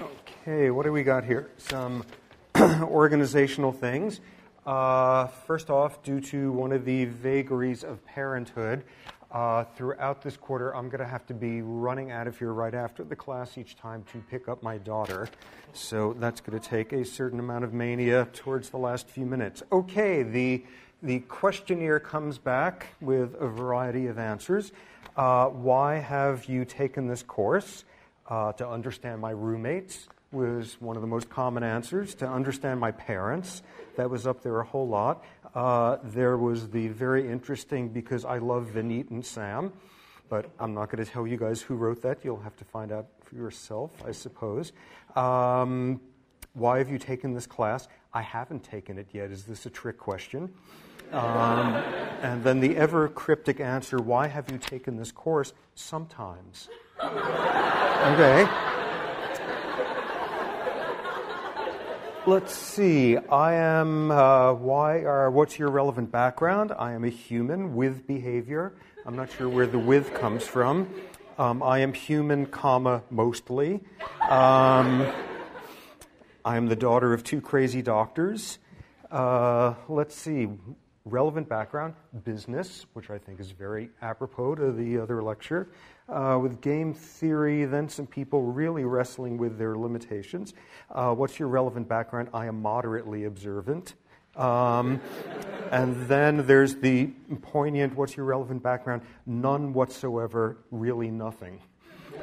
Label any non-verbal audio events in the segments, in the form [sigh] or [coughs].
Okay, what do we got here? Some [clears throat] organizational things. Uh, first off, due to one of the vagaries of parenthood, uh, throughout this quarter, I'm going to have to be running out of here right after the class each time to pick up my daughter. So that's going to take a certain amount of mania towards the last few minutes. Okay, the, the questionnaire comes back with a variety of answers. Uh, why have you taken this course? Uh, to understand my roommates was one of the most common answers. To understand my parents, that was up there a whole lot. Uh, there was the very interesting because I love Vineet and Sam, but I'm not going to tell you guys who wrote that. You'll have to find out for yourself, I suppose. Um, why have you taken this class? I haven't taken it yet. Is this a trick question? Um, and then the ever cryptic answer why have you taken this course? Sometimes. Okay. Let's see. I am. Uh, why? Or what's your relevant background? I am a human with behavior. I'm not sure where the with comes from. Um, I am human, comma mostly. Um, I am the daughter of two crazy doctors. Uh, let's see. Relevant background, business, which I think is very apropos to the other lecture uh, with game theory, then some people really wrestling with their limitations. Uh, what's your relevant background? I am moderately observant. Um, and then there's the poignant, what's your relevant background? None whatsoever, really nothing.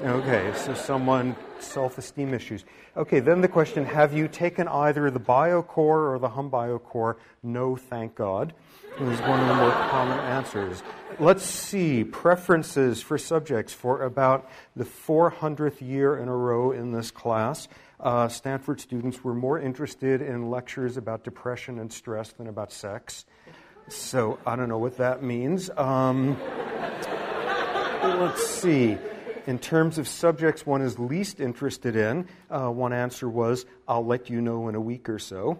Okay, so someone, self esteem issues. Okay, then the question have you taken either the BioCore or the Hum BioCore? No, thank God. Was one of the more common answers. Let's see preferences for subjects for about the 400th year in a row in this class. Uh, Stanford students were more interested in lectures about depression and stress than about sex. So I don't know what that means. Um, let's see. In terms of subjects one is least interested in, uh, one answer was, I'll let you know in a week or so.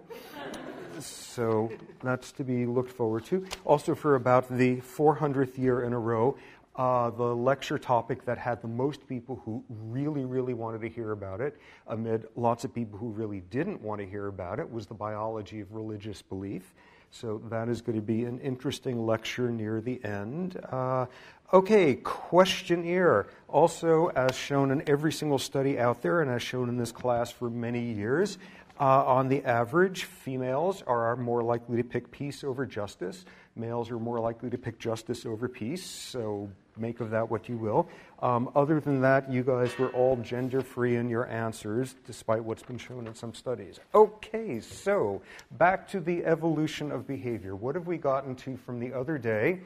So that's to be looked forward to. Also, for about the 400th year in a row, uh, the lecture topic that had the most people who really, really wanted to hear about it, amid lots of people who really didn't want to hear about it, was the biology of religious belief. So that is going to be an interesting lecture near the end. Uh, okay, questionnaire. Also, as shown in every single study out there and as shown in this class for many years, uh, on the average, females are more likely to pick peace over justice. Males are more likely to pick justice over peace, so make of that what you will. Um, other than that, you guys were all gender free in your answers, despite what's been shown in some studies. Okay, so back to the evolution of behavior. What have we gotten to from the other day?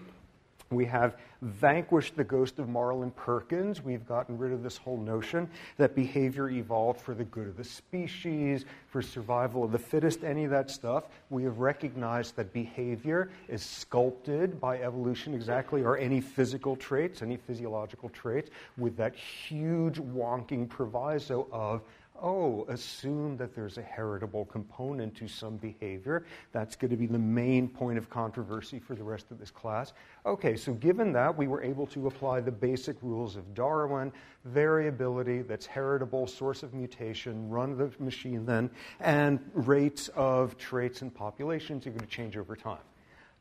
We have vanquished the ghost of Marlin Perkins. We've gotten rid of this whole notion that behavior evolved for the good of the species, for survival of the fittest, any of that stuff. We have recognized that behavior is sculpted by evolution exactly, or any physical traits, any physiological traits, with that huge wonking proviso of oh, assume that there's a heritable component to some behavior. That's going to be the main point of controversy for the rest of this class. Okay, so given that, we were able to apply the basic rules of Darwin variability that's heritable, source of mutation, run the machine then, and rates of traits and populations are going to change over time.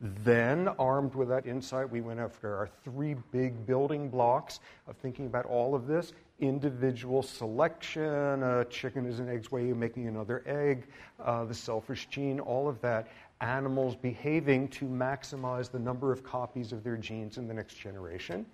Then, armed with that insight, we went after our three big building blocks of thinking about all of this individual selection, a chicken is an egg's way of making another egg, uh, the selfish gene, all of that. Animals behaving to maximize the number of copies of their genes in the next generation.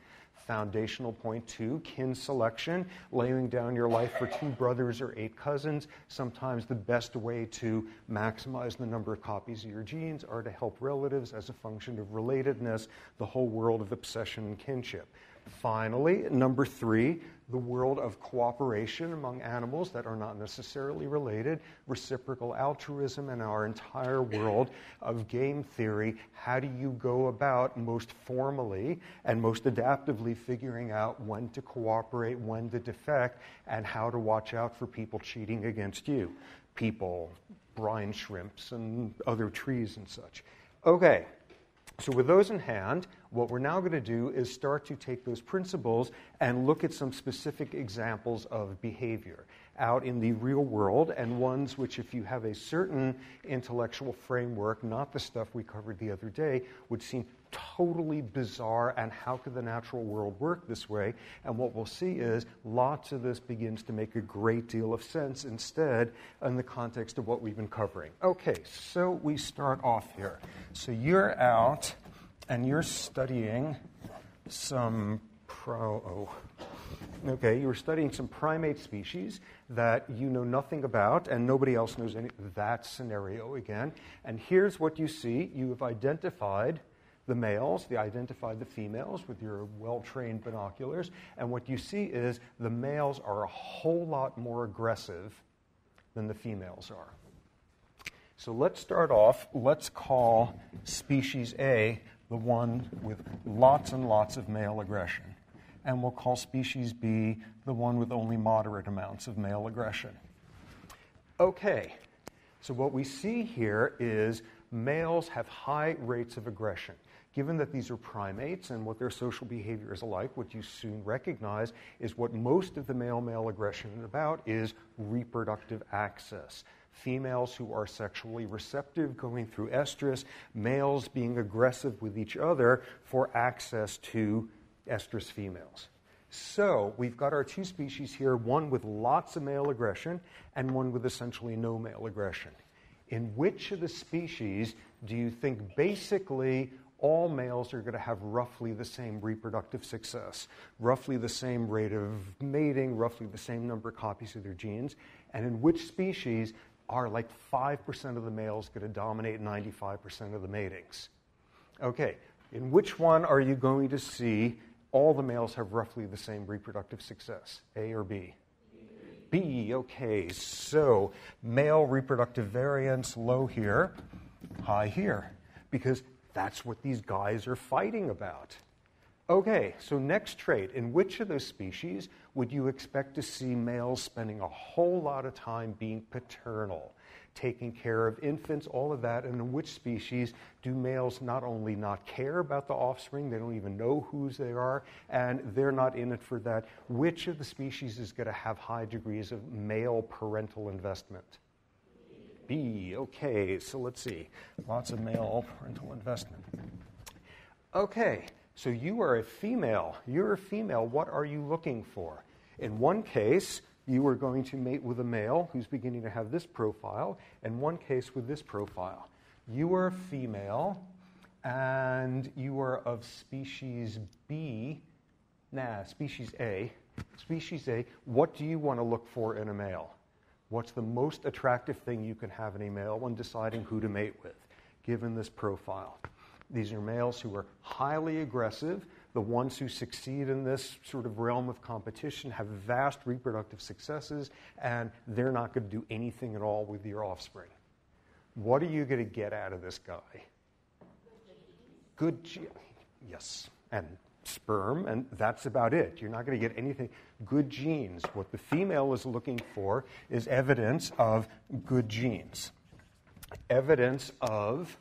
Foundational point two, kin selection, laying down your life for two brothers or eight cousins. Sometimes the best way to maximize the number of copies of your genes are to help relatives as a function of relatedness, the whole world of obsession and kinship. Finally, number three, the world of cooperation among animals that are not necessarily related, reciprocal altruism, and our entire world of game theory. How do you go about most formally and most adaptively figuring out when to cooperate, when to defect, and how to watch out for people cheating against you? People, brine shrimps, and other trees and such. Okay, so with those in hand, What we're now going to do is start to take those principles and look at some specific examples of behavior out in the real world and ones which, if you have a certain intellectual framework, not the stuff we covered the other day, would seem totally bizarre and how could the natural world work this way? And what we'll see is lots of this begins to make a great deal of sense instead in the context of what we've been covering. Okay, so we start off here. So you're out and you're studying some pro. Oh. Okay, you were studying some primate species that you know nothing about and nobody else knows any. That scenario again. And here's what you see you have identified the males, they identified the females with your well trained binoculars, and what you see is the males are a whole lot more aggressive than the females are. So let's start off. Let's call species A the one with lots and lots of male aggression. And we'll call species B the one with only moderate amounts of male aggression. Okay, so what we see here is males have high rates of aggression. Given that these are primates and what their social behavior is like, what you soon recognize is what most of the male male aggression is about is reproductive access. Females who are sexually receptive going through estrus, males being aggressive with each other for access to estrus females. So we've got our two species here one with lots of male aggression and one with essentially no male aggression. In which of the species do you think basically all males are going to have roughly the same reproductive success, roughly the same rate of mating, roughly the same number of copies of their genes, and in which species are like 5% of the males going to dominate 95% of the matings? Okay, in which one are you going to see all the males have roughly the same reproductive success, A or B? B, okay, so male reproductive variance low here, high here, because that's what these guys are fighting about. Okay, so next trait. In which of those species would you expect to see males spending a whole lot of time being paternal, taking care of infants, all of that? And in which species do males not only not care about the offspring, they don't even know whose they are, and they're not in it for that? Which of the species is going to have high degrees of male parental investment? B. Okay, so let's see. Lots of male parental investment. Okay, so you are a female. You're a female. What are you looking for? In one case, you are going to mate with a male who's beginning to have this profile, and one case, with this profile. You are a female, and you are of species B, nah, species A. Species A, what do you want to look for in a male? What's the most attractive thing you can have in a male when deciding who to mate with, given this profile? These are males who are highly aggressive. The ones who succeed in this sort of realm of competition have vast reproductive successes, and they're not going to do anything at all with your offspring. What are you going to get out of this guy? Good, ge- yes, and sperm, and that's about it. You're not going to get anything. Good genes. What the female is looking for is evidence of good genes, evidence of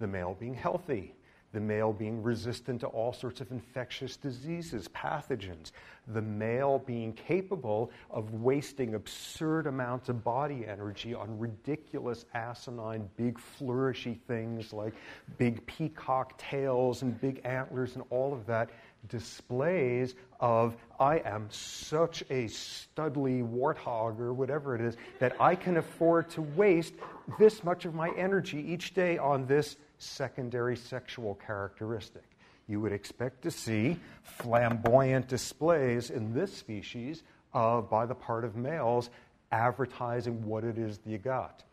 the male being healthy, the male being resistant to all sorts of infectious diseases, pathogens, the male being capable of wasting absurd amounts of body energy on ridiculous, asinine, big, flourishy things like big peacock tails and big antlers and all of that displays of I am such a studly warthog or whatever it is that I can afford to waste this much of my energy each day on this secondary sexual characteristic. You would expect to see flamboyant displays in this species of, by the part of males advertising what it is you got.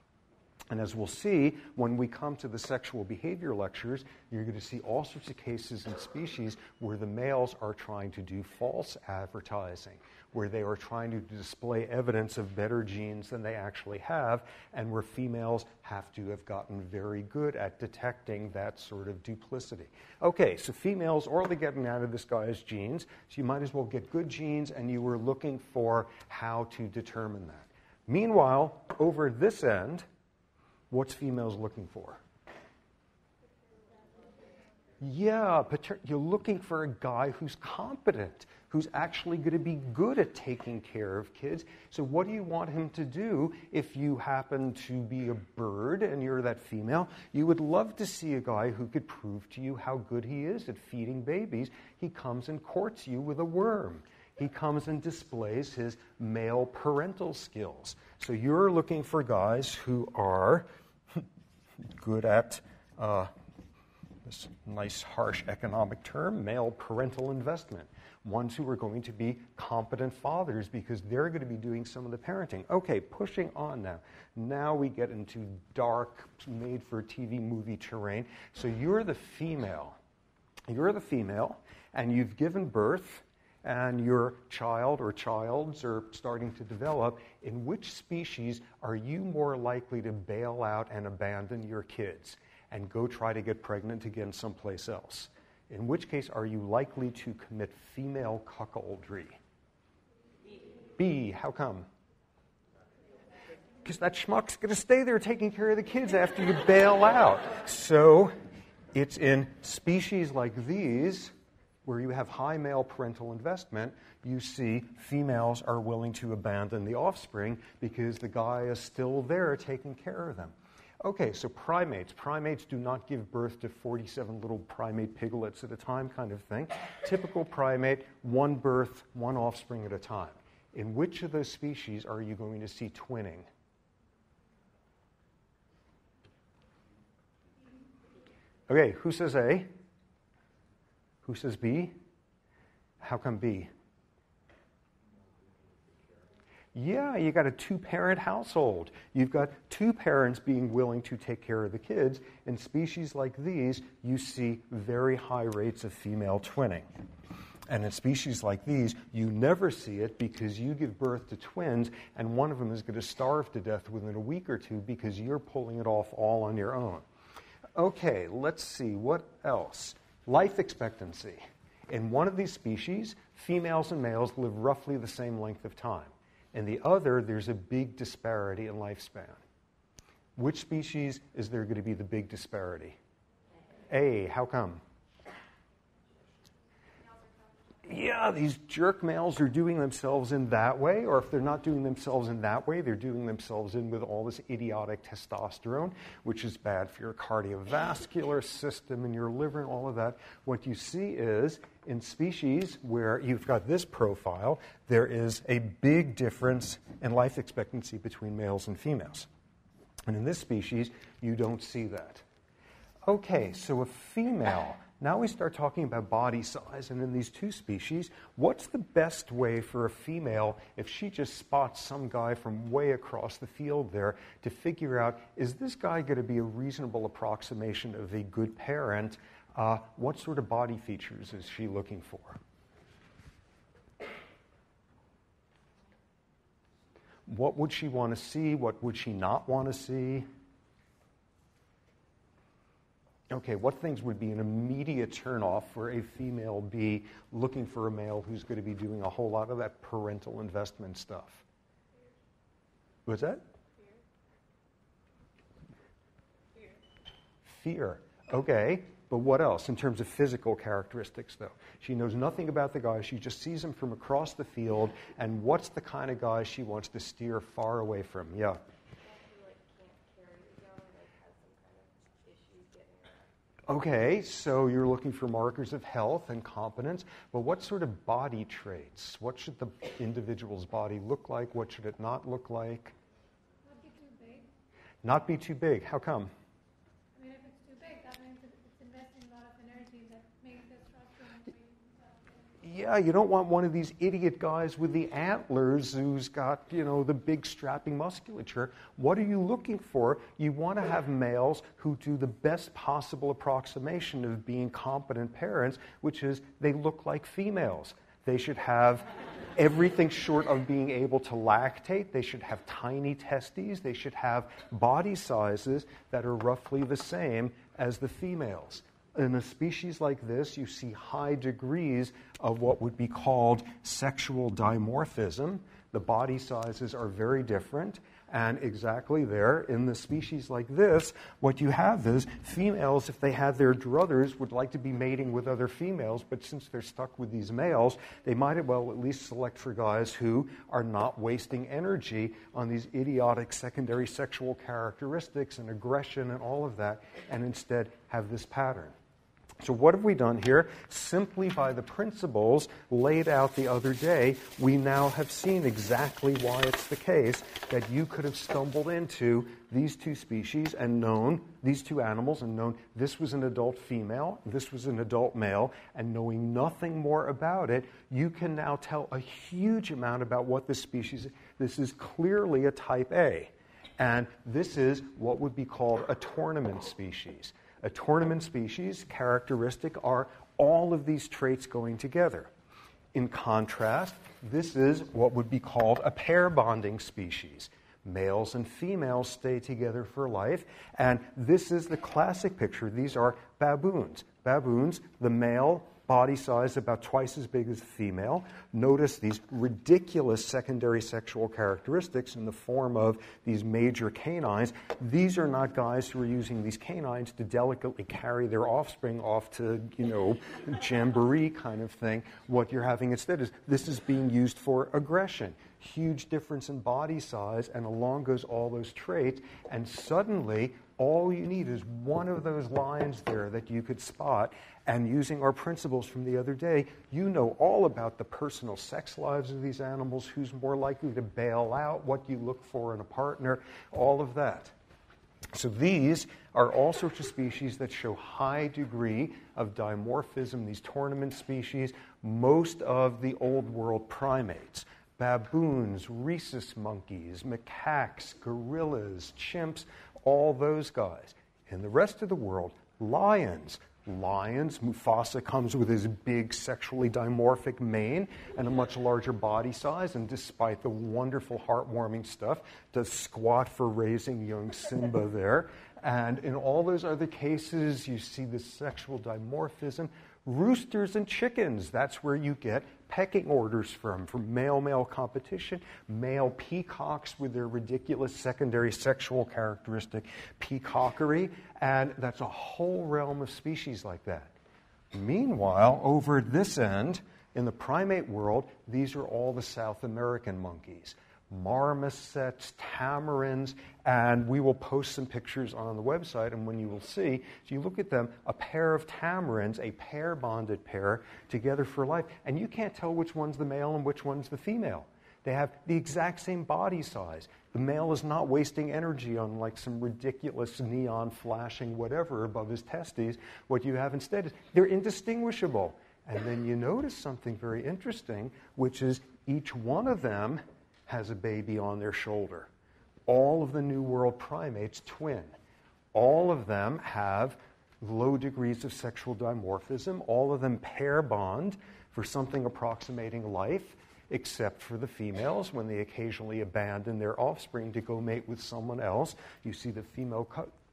And as we'll see, when we come to the sexual behavior lectures, you're going to see all sorts of cases and species where the males are trying to do false advertising, where they are trying to display evidence of better genes than they actually have, and where females have to have gotten very good at detecting that sort of duplicity. Okay, so females are only getting out of this guy's genes, so you might as well get good genes, and you were looking for how to determine that. Meanwhile, over this end, What's females looking for? Yeah, you're looking for a guy who's competent, who's actually going to be good at taking care of kids. So, what do you want him to do if you happen to be a bird and you're that female? You would love to see a guy who could prove to you how good he is at feeding babies. He comes and courts you with a worm. He comes and displays his male parental skills. So, you're looking for guys who are [laughs] good at. Uh, this nice, harsh economic term, male parental investment. Ones who are going to be competent fathers because they're going to be doing some of the parenting. Okay, pushing on now. Now we get into dark, made for TV movie terrain. So you're the female. You're the female, and you've given birth, and your child or childs are starting to develop. In which species are you more likely to bail out and abandon your kids? and go try to get pregnant again someplace else. In which case, are you likely to commit female cuckoldry? B. B. How come? Because that schmuck's going to stay there taking care of the kids after you bail out. So it's in species like these where you have high male parental investment, you see females are willing to abandon the offspring because the guy is still there taking care of them. Okay, so primates. Primates do not give birth to 47 little primate piglets at a time, kind of thing. Typical primate, one birth, one offspring at a time. In which of those species are you going to see twinning? Okay, who says A? Who says B? How come B? Yeah, you got a two parent household. You've got two parents being willing to take care of the kids. In species like these, you see very high rates of female twinning. And in species like these, you never see it because you give birth to twins, and one of them is going to starve to death within a week or two because you're pulling it off all on your own. Okay, let's see. What else? Life expectancy. In one of these species, females and males live roughly the same length of time. In the other, there's a big disparity in lifespan. Which species is there going to be the big disparity? A. How come? Yeah, these jerk males are doing themselves in that way, or if they're not doing themselves in that way, they're doing themselves in with all this idiotic testosterone, which is bad for your cardiovascular system and your liver and all of that. What you see is in species where you've got this profile, there is a big difference in life expectancy between males and females. And in this species, you don't see that. Okay, so a female. Now we start talking about body size, and in these two species, what's the best way for a female if she just spots some guy from way across the field there to figure out is this guy going to be a reasonable approximation of a good parent uh, what sort of body features is she looking for? What would she want to see? What would she not want to see? Okay, what things would be an immediate turnoff for a female bee looking for a male who's going to be doing a whole lot of that parental investment stuff? What's that? Fear. Fear. Okay. But what else in terms of physical characteristics, though? She knows nothing about the guy. She just sees him from across the field. And what's the kind of guy she wants to steer far away from? Yeah. Okay, so you're looking for markers of health and competence, but what sort of body traits? What should the individual's body look like? What should it not look like? Not be too big. Not be too big. How come? Yeah, you don't want one of these idiot guys with the antlers who's got, you know, the big strapping musculature. What are you looking for? You want to have males who do the best possible approximation of being competent parents, which is they look like females. They should have everything short of being able to lactate. They should have tiny testes. They should have body sizes that are roughly the same as the females in a species like this, you see high degrees of what would be called sexual dimorphism. The body sizes are very different. And exactly there, in the species like this, what you have is females, if they had their druthers, would like to be mating with other females, but since they're stuck with these males, they might as well at least select for guys who are not wasting energy on these idiotic secondary sexual characteristics and aggression and all of that, and instead have this pattern. So, what have we done here? Simply by the principles laid out the other day, we now have seen exactly why it's the case that you could have stumbled into these two species and known these two animals and known this was an adult female, this was an adult male, and knowing nothing more about it, you can now tell a huge amount about what this species is. This is clearly a type A. And this is what would be called a tournament species. A tournament species characteristic are all of these traits going together. In contrast, this is what would be called a pair bonding species. Males and females stay together for life, and this is the classic picture. These are baboons. Baboons, the male body size about twice as big as female. Notice these ridiculous secondary sexual characteristics in the form of these major canines. These are not guys who are using these canines to delicately carry their offspring off to, you know, jamboree kind of thing. What you're having instead is this is being used for aggression huge difference in body size, and along goes all those traits, and suddenly all you need is one of those lines there that you could spot. And using our principles from the other day, you know all about the personal sex lives of these animals, who's more likely to bail out, what you look for in a partner, all of that. So these are all sorts of species that show high degree of dimorphism, these tournament species, most of the old world primates baboons, rhesus monkeys, macaques, gorillas, chimps, all those guys. In the rest of the world, lions. Lions, Mufasa comes with his big sexually dimorphic mane and a much larger body size, and despite the wonderful heartwarming stuff, does squat for raising young Simba [laughs] there. And in all those other cases, you see the sexual dimorphism roosters and chickens. That's where you get pecking orders from, from male male competition, male peacocks with their ridiculous secondary sexual characteristic, peacockery, and that's a whole realm of species like that. Meanwhile, over this end, in the primate world, these are all the South American monkeys marmosets, tamarins, and we will post some pictures on the website. And when you will see, if you look at them, a pair of tamarins, a pair bonded pair, together for life, and you can't tell which one's the male and which one's the female. They have the exact same body size. The male is not wasting energy on like some ridiculous neon flashing whatever above his testes. What you have instead is they're indistinguishable. And then you notice something very interesting, which is each one of them has a baby on their shoulder. All of the New World primates twin. All of them have low degrees of sexual dimorphism. All of them pair bond for something approximating life, except for the females when they occasionally abandon their offspring to go mate with someone else. You see the female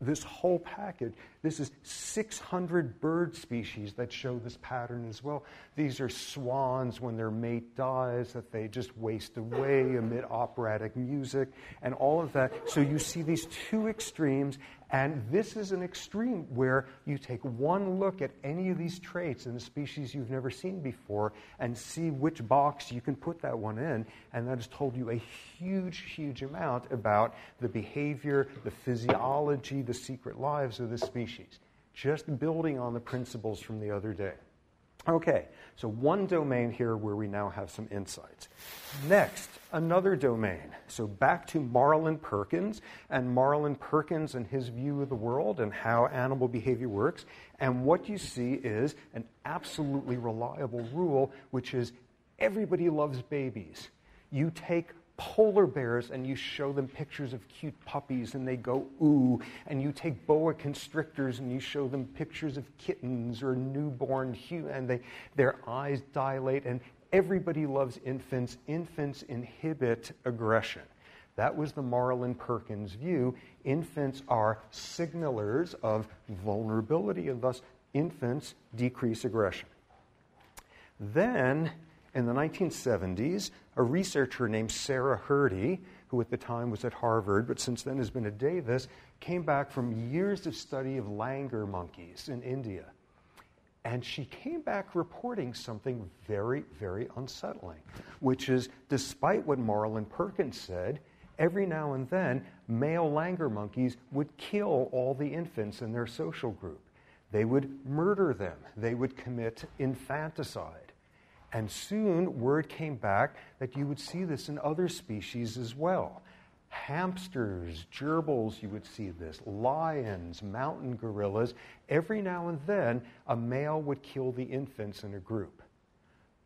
this whole package. This is 600 bird species that show this pattern as well. These are swans when their mate dies, that they just waste away amid operatic music and all of that. So you see these two extremes, and this is an extreme where you take one look at any of these traits in a species you've never seen before and see which box you can put that one in. And that has told you a huge, huge amount about the behavior, the physiology, the secret lives of the species. Just building on the principles from the other day. Okay, so one domain here where we now have some insights. Next, another domain. So back to Marlin Perkins and Marlin Perkins and his view of the world and how animal behavior works. And what you see is an absolutely reliable rule, which is everybody loves babies. You take polar bears and you show them pictures of cute puppies and they go ooh and you take boa constrictors and you show them pictures of kittens or newborn and they their eyes dilate and everybody loves infants infants inhibit aggression that was the Marlin Perkins view. Infants are signalers of vulnerability, and thus infants decrease aggression. Then In the 1970s, a researcher named Sarah Hrdy, who at the time was at Harvard but since then has been at Davis, came back from years of study of langur monkeys in India. And she came back reporting something very, very unsettling, which is despite what Marlin Perkins said, every now and then male langur monkeys would kill all the infants in their social group. They would murder them, they would commit infanticide. And soon word came back that you would see this in other species as well. Hamsters, gerbils, you would see this, lions, mountain gorillas. Every now and then, a male would kill the infants in a group.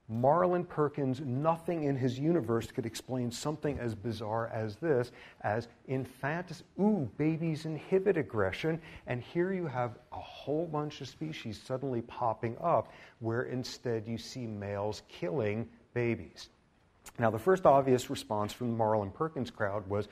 Marlin Perkins, nothing in his universe could explain something as bizarre as this, as infanticide. Ooh, babies inhibit aggression. And here you have a whole bunch of species suddenly popping up where instead you see males killing babies. Now, the first obvious response from the Marlin Perkins crowd was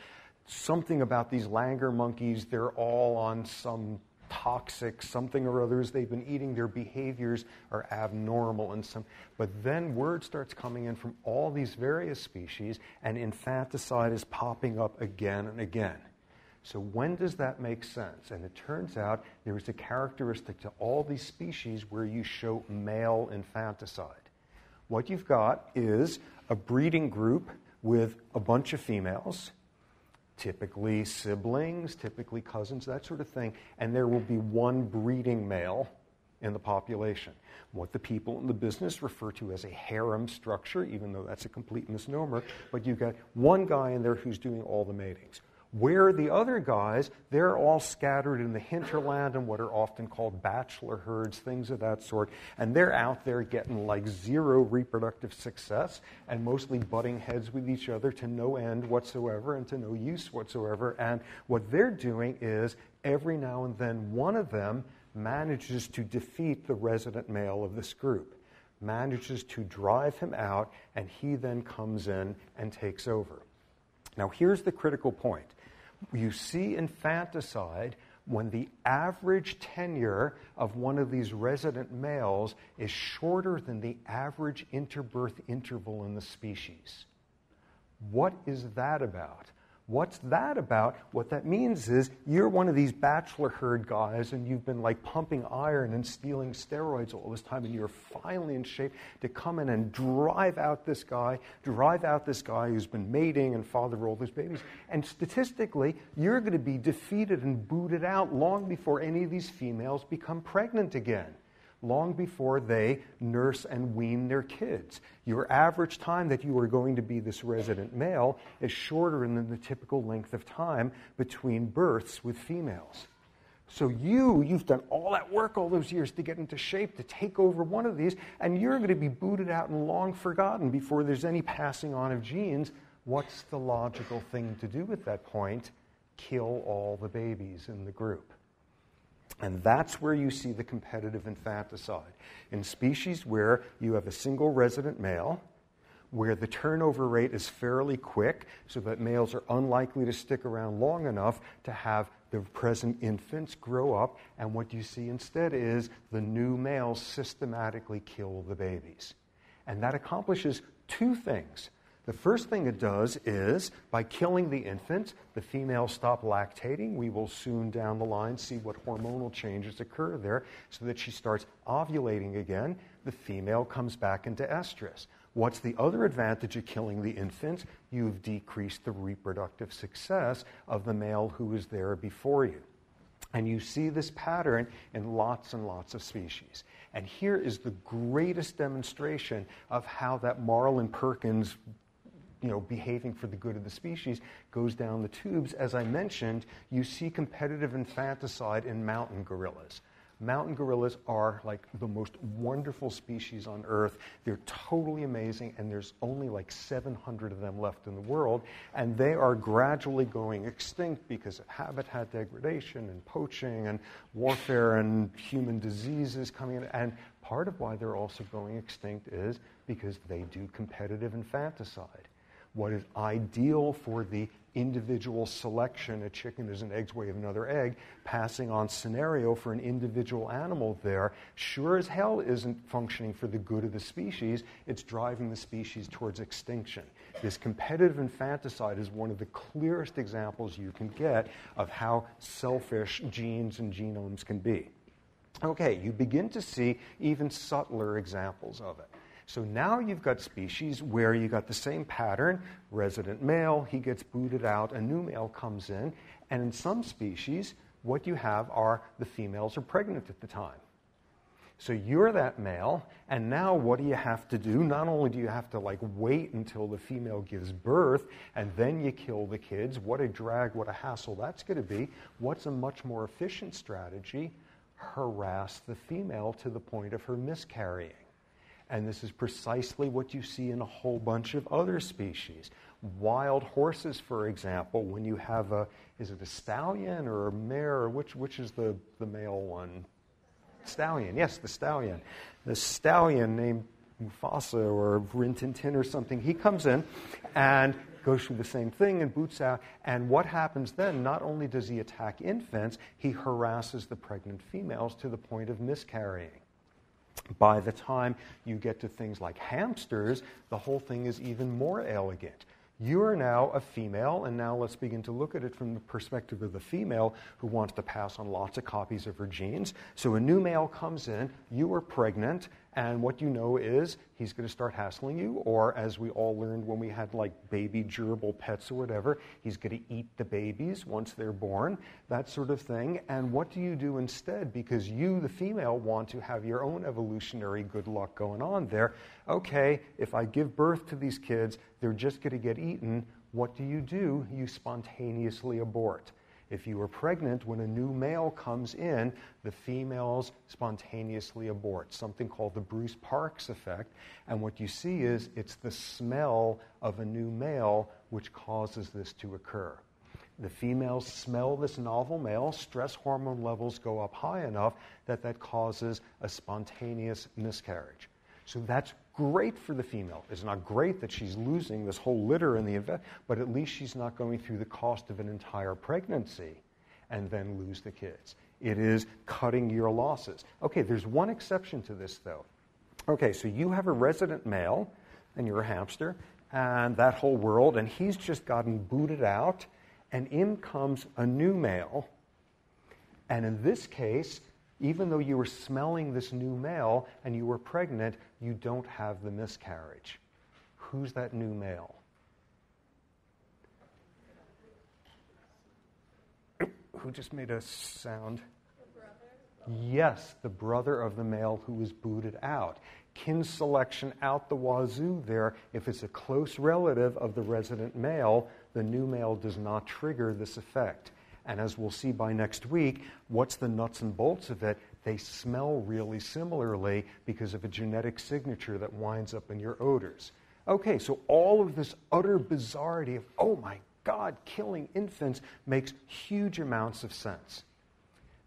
something about these langur monkeys, they're all on some toxic something or others. They've been eating. Their behaviors are abnormal and some but then word starts coming in from all these various species and infanticide is popping up again and again. So when does that make sense? And it turns out there is a characteristic to all these species where you show male infanticide. What you've got is a breeding group with a bunch of females typically siblings, typically cousins, that sort of thing, and there will be one breeding male in the population. What the people in the business refer to as a harem structure, even though that's a complete misnomer, but you've got one guy in there who's doing all the matings. Where the other guys, they're all scattered in the hinterland and what are often called bachelor herds, things of that sort. And they're out there getting like zero reproductive success and mostly butting heads with each other to no end whatsoever and to no use whatsoever. And what they're doing is every now and then one of them manages to defeat the resident male of this group, manages to drive him out, and he then comes in and takes over. Now, here's the critical point you see infanticide when the average tenure of one of these resident males is shorter than the average interbirth interval in the species. What is that about? What's that about? What that means is you're one of these bachelor herd guys and you've been like pumping iron and stealing steroids all this time and you're finally in shape to come in and drive out this guy, drive out this guy who's been mating and father all these babies. And statistically, you're going to be defeated and booted out long before any of these females become pregnant again long before they nurse and wean their kids. Your average time that you are going to be this resident male is shorter than the typical length of time between births with females. So you, you've done all that work all those years to get into shape to take over one of these, and you're going to be booted out and long forgotten before there's any passing on of genes. What's the logical thing to do at that point? Kill all the babies in the group. And that's where you see the competitive infanticide. In species where you have a single resident male, where the turnover rate is fairly quick, so that males are unlikely to stick around long enough to have the present infants grow up, and what you see instead is the new males systematically kill the babies. And that accomplishes two things. The first thing it does is by killing the infant, the females stop lactating. We will soon down the line see what hormonal changes occur there so that she starts ovulating again. The female comes back into estrus. What's the other advantage of killing the infant? You've decreased the reproductive success of the male who was there before you. And you see this pattern in lots and lots of species. And here is the greatest demonstration of how that Marlin Perkins you know, behaving for the good of the species goes down the tubes. As I mentioned, you see competitive infanticide in mountain gorillas. Mountain gorillas are like the most wonderful species on Earth. They're totally amazing, and there's only like 700 of them left in the world. And they are gradually going extinct because of habitat degradation and poaching and warfare and human diseases coming in. And part of why they're also going extinct is because they do competitive infanticide. What is ideal for the individual selection, a chicken is an egg's way of another egg, passing on scenario for an individual animal there, sure as hell isn't functioning for the good of the species. It's driving the species towards extinction. This competitive infanticide is one of the clearest examples you can get of how selfish genes and genomes can be. Okay, you begin to see even subtler examples of it. So now you've got species where you got the same pattern resident male, he gets booted out, a new male comes in, and in some species, what you have are the females are pregnant at the time. So you're that male, and now what do you have to do? Not only do you have to like wait until the female gives birth and then you kill the kids, what a drag, what a hassle that's going to be. What's a much more efficient strategy? Harass the female to the point of her miscarrying. And this is precisely what you see in a whole bunch of other species. Wild horses, for example, when you have a, is it a stallion or a mare? Which, which is the, the male one? Stallion, yes, the stallion. The stallion named Mufasa or Rin Tin Tin or something, he comes in and goes through the same thing and boots out. And what happens then? Not only does he attack infants, he harasses the pregnant females to the point of miscarrying. By the time you get to things like hamsters, the whole thing is even more elegant. You are now a female, and now let's begin to look at it from the perspective of the female who wants to pass on lots of copies of her genes. So a new male comes in, you are pregnant, and what you know is he's going to start hassling you, or as we all learned when we had like baby gerbil pets or whatever, he's going to eat the babies once they're born, that sort of thing. And what do you do instead? Because you, the female, want to have your own evolutionary good luck going on there. Okay, if I give birth to these kids, they're just going to get eaten. What do you do? You spontaneously abort. If you are pregnant, when a new male comes in, the females spontaneously abort, something called the Bruce Parkes effect. And what you see is it's the smell of a new male which causes this to occur. The females smell this novel male, stress hormone levels go up high enough that that causes a spontaneous miscarriage. So that's great for the female. It's not great that she's losing this whole litter in the event, but at least she's not going through the cost of an entire pregnancy and then lose the kids. It is cutting your losses. Okay, there's one exception to this, though. Okay, so you have a resident male, and you're a hamster, and that whole world, and he's just gotten booted out, and in comes a new male. And in this case, even though you were smelling this new male and you were pregnant, you don't have the miscarriage. Who's that new male? [coughs] Who just made a sound? Yes, the brother of the male who was booted out. Kin selection out the wazoo there. If it's a close relative of the resident male, the new male does not trigger this effect. And as we'll see by next week, what's the nuts and bolts of it? They smell really similarly because of a genetic signature that winds up in your odors. Okay, so all of this utter bizarrety of, oh my God, killing infants makes huge amounts of sense.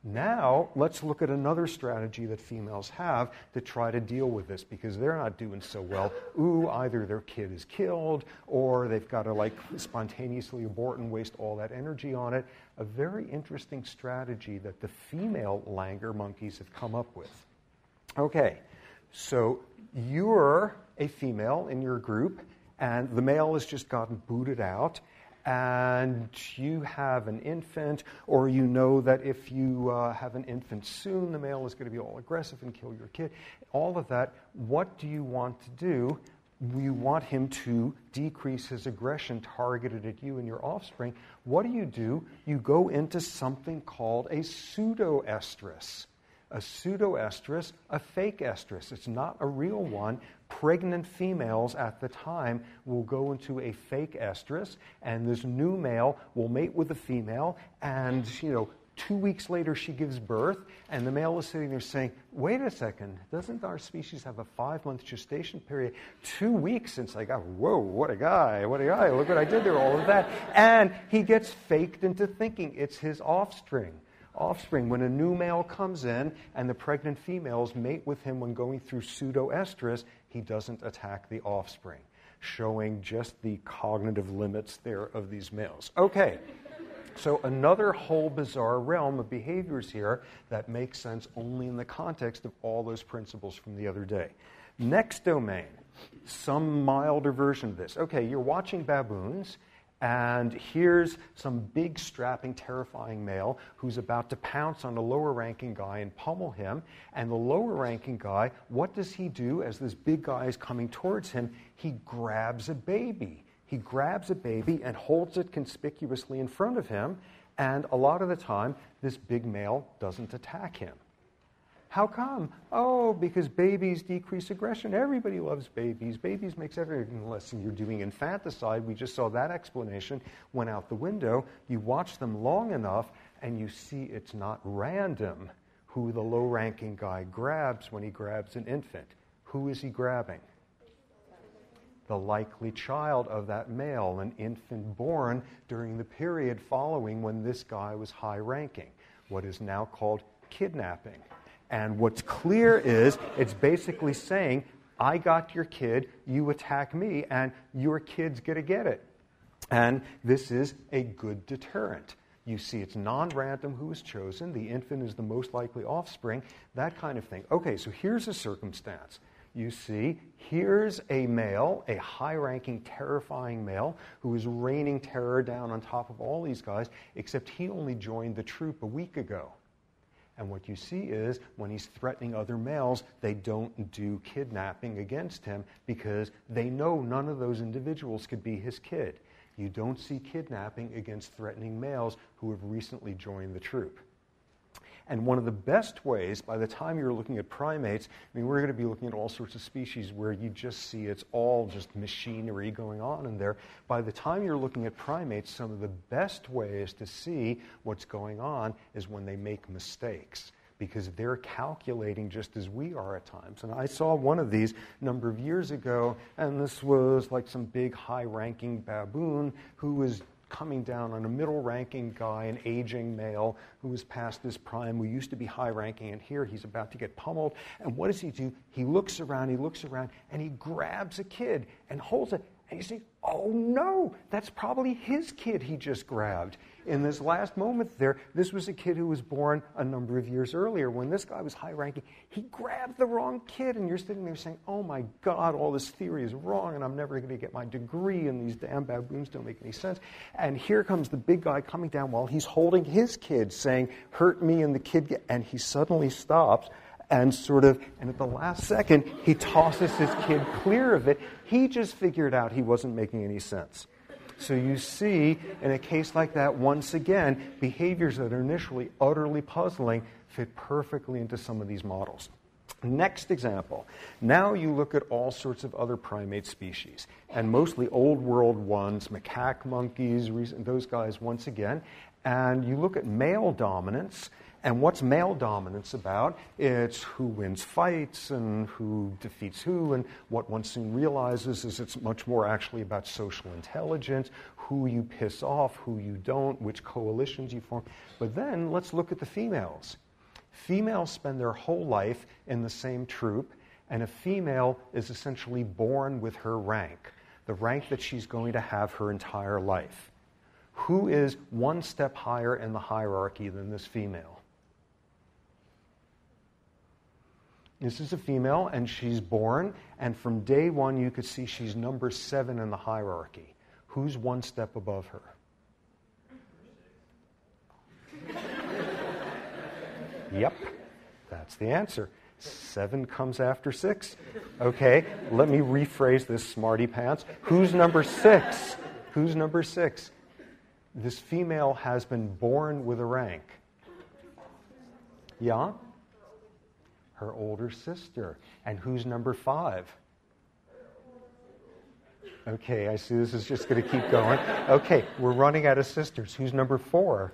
Now, let's look at another strategy that females have to try to deal with this because they're not doing so well. Ooh, either their kid is killed or they've got to like spontaneously abort and waste all that energy on it. A very interesting strategy that the female langur monkeys have come up with. Okay, so you're a female in your group and the male has just gotten booted out and you have an infant, or you know that if you uh, have an infant soon, the male is going to be all aggressive and kill your kid, all of that, what do you want to do? You want him to decrease his aggression targeted at you and your offspring. What do you do? You go into something called a pseudoestrus a pseudoestrus, a fake estrus. It's not a real one. Pregnant females at the time will go into a fake estrus, and this new male will mate with the female, and you know, two weeks later she gives birth, and the male is sitting there saying, Wait a second, doesn't our species have a five month gestation period? Two weeks since I got, whoa, what a guy, what a guy, look what I did there, all of that. And he gets faked into thinking it's his offspring offspring. When a new male comes in and the pregnant females mate with him when going through pseudoestrus, he doesn't attack the offspring. showing just the cognitive limits there of these males. Okay. So, another whole bizarre realm of behaviors here that makes sense only in the context of all those principles from the other day. Next domain, some milder version of this. Okay, you're watching baboons, and here's some big, strapping, terrifying male who's about to pounce on a lower ranking guy and pummel him. And the lower ranking guy, what does he do as this big guy is coming towards him? He grabs a baby. He grabs a baby and holds it conspicuously in front of him. And a lot of the time, this big male doesn't attack him. How come? Oh, because babies decrease aggression. Everybody loves babies. Babies makes everything unless you're doing infanticide. We just saw that explanation went out the window. You watch them long enough and you see it's not random who the low ranking guy grabs when he grabs an infant. Who is he grabbing? The likely child of that male, an infant born during the period following when this guy was high ranking, what is now called kidnapping. And what's clear is it's basically saying, I got your kid, you attack me, and your kid's going to get it. And this is a good deterrent. You see, it's non random who is chosen. The infant is the most likely offspring, that kind of thing. Okay, so here's a circumstance. You see, here's a male, a high ranking, terrifying male, who is raining terror down on top of all these guys, except he only joined the troop a week ago. And what you see is when he's threatening other males, they don't do kidnapping against him because they know none of those individuals could be his kid. You don't see kidnapping against threatening males who have recently joined the troop. And one of the best ways, by the time you're looking at primates, I mean, we're going to be looking at all sorts of species where you just see it's all just machinery going on in there. By the time you're looking at primates, some of the best ways to see what's going on is when they make mistakes because they're calculating just as we are at times. And I saw one of these a number of years ago, and this was like some big high ranking baboon who was coming down on a middle ranking guy, an aging male who was past his prime, who used to be high ranking, and here he's about to get pummeled. And what does he do? He looks around, he looks around, and he grabs a kid and holds it. And you see, oh no, that's probably his kid he just grabbed in this last moment there, this was a kid who was born a number of years earlier. When this guy was high ranking, he grabbed the wrong kid, and you're sitting there saying, Oh my God, all this theory is wrong, and I'm never going to get my degree, and these damn baboons don't make any sense. And here comes the big guy coming down while he's holding his kid, saying, Hurt me, and the kid, and he suddenly stops and sort of, and at the last second, he tosses his kid clear of it. He just figured out he wasn't making any sense. So you see, in a case like that, once again, behaviors that are initially utterly puzzling fit perfectly into some of these models. Next example. Now you look at all sorts of other primate species, and mostly old world ones, macaque monkeys, those guys once again, and you look at male dominance, and what's male dominance about? It's who wins fights and who defeats who, and what one soon realizes is it's much more actually about social intelligence, who you piss off, who you don't, which coalitions you form. But then let's look at the females. Females spend their whole life in the same troop, and a female is essentially born with her rank, the rank that she's going to have her entire life. Who is one step higher in the hierarchy than this female? This is a female, and she's born, and from day one, you could see she's number seven in the hierarchy. Who's one step above her? yep, that's the answer. Seven comes after six. Okay, let me rephrase this, smarty pants. Who's number six? Who's number six? This female has been born with a rank. Yeah? Her older sister. And who's number five? Okay, I see this is just going to keep going. Okay, we're running out of sisters. Who's number four?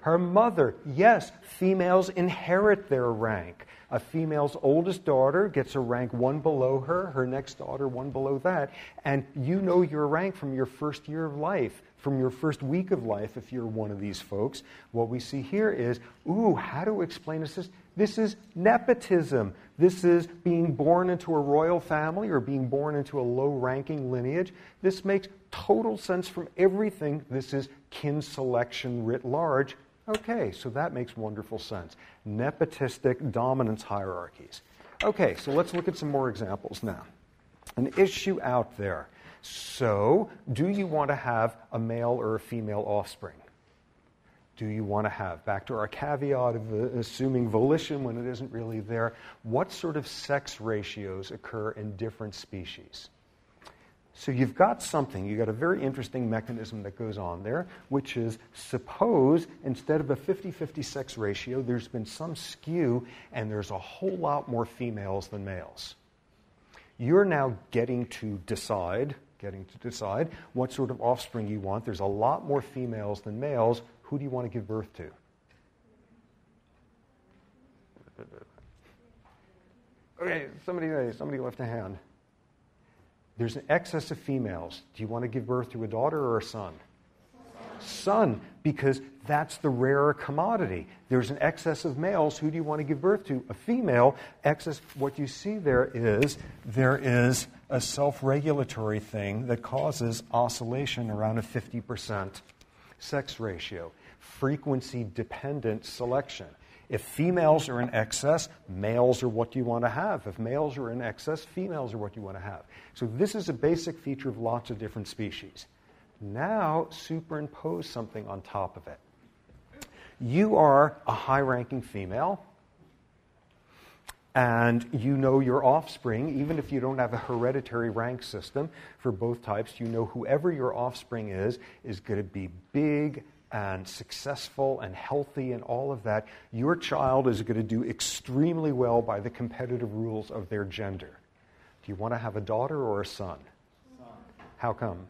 Her mother. Yes, females inherit their rank. A female's oldest daughter gets a rank one below her, her next daughter one below that, and you know your rank from your first year of life, from your first week of life if you're one of these folks. What we see here is, ooh, how to explain this? This is nepotism. This is being born into a royal family or being born into a low ranking lineage. This makes total sense from everything. This is kin selection writ large. Okay, so that makes wonderful sense. Nepotistic dominance hierarchies. Okay, so let's look at some more examples now. An issue out there. So, do you want to have a male or a female offspring? Do you want to have? Back to our caveat of uh, assuming volition when it isn't really there. What sort of sex ratios occur in different species? So you've got something, you've got a very interesting mechanism that goes on there, which is suppose instead of a 50 50 sex ratio, there's been some skew and there's a whole lot more females than males. You're now getting to decide, getting to decide what sort of offspring you want. There's a lot more females than males. Who do you want to give birth to? Okay, somebody, somebody left a hand. There's an excess of females. Do you want to give birth to a daughter or a son? Son, because that's the rarer commodity. There's an excess of males. Who do you want to give birth to? A female. Excess. What you see there is there is a self regulatory thing that causes oscillation around a 50% sex ratio, frequency dependent selection. If females are in excess, males are what you want to have. If males are in excess, females are what you want to have. So, this is a basic feature of lots of different species. Now, superimpose something on top of it. You are a high ranking female, and you know your offspring, even if you don't have a hereditary rank system for both types, you know whoever your offspring is, is going to be big and successful and healthy and all of that, your child is going to do extremely well by the competitive rules of their gender. Do you want to have a daughter or a son? son. How come?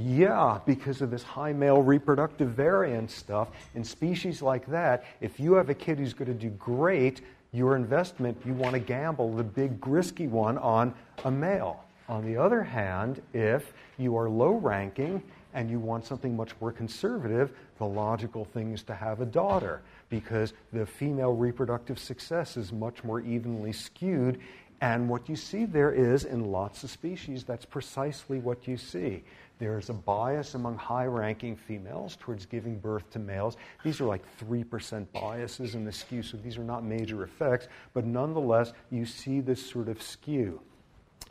Yeah, because of this high male reproductive variance stuff. In species like that, if you have a kid who's going to do great, your investment, you want to gamble the big risky one on a male. On the other hand, if you are low ranking and you want something much more conservative, the logical thing is to have a daughter because the female reproductive success is much more evenly skewed. And what you see there is, in lots of species, that's precisely what you see. There's a bias among high ranking females towards giving birth to males. These are like 3% biases in the skew, so these are not major effects, but nonetheless, you see this sort of skew.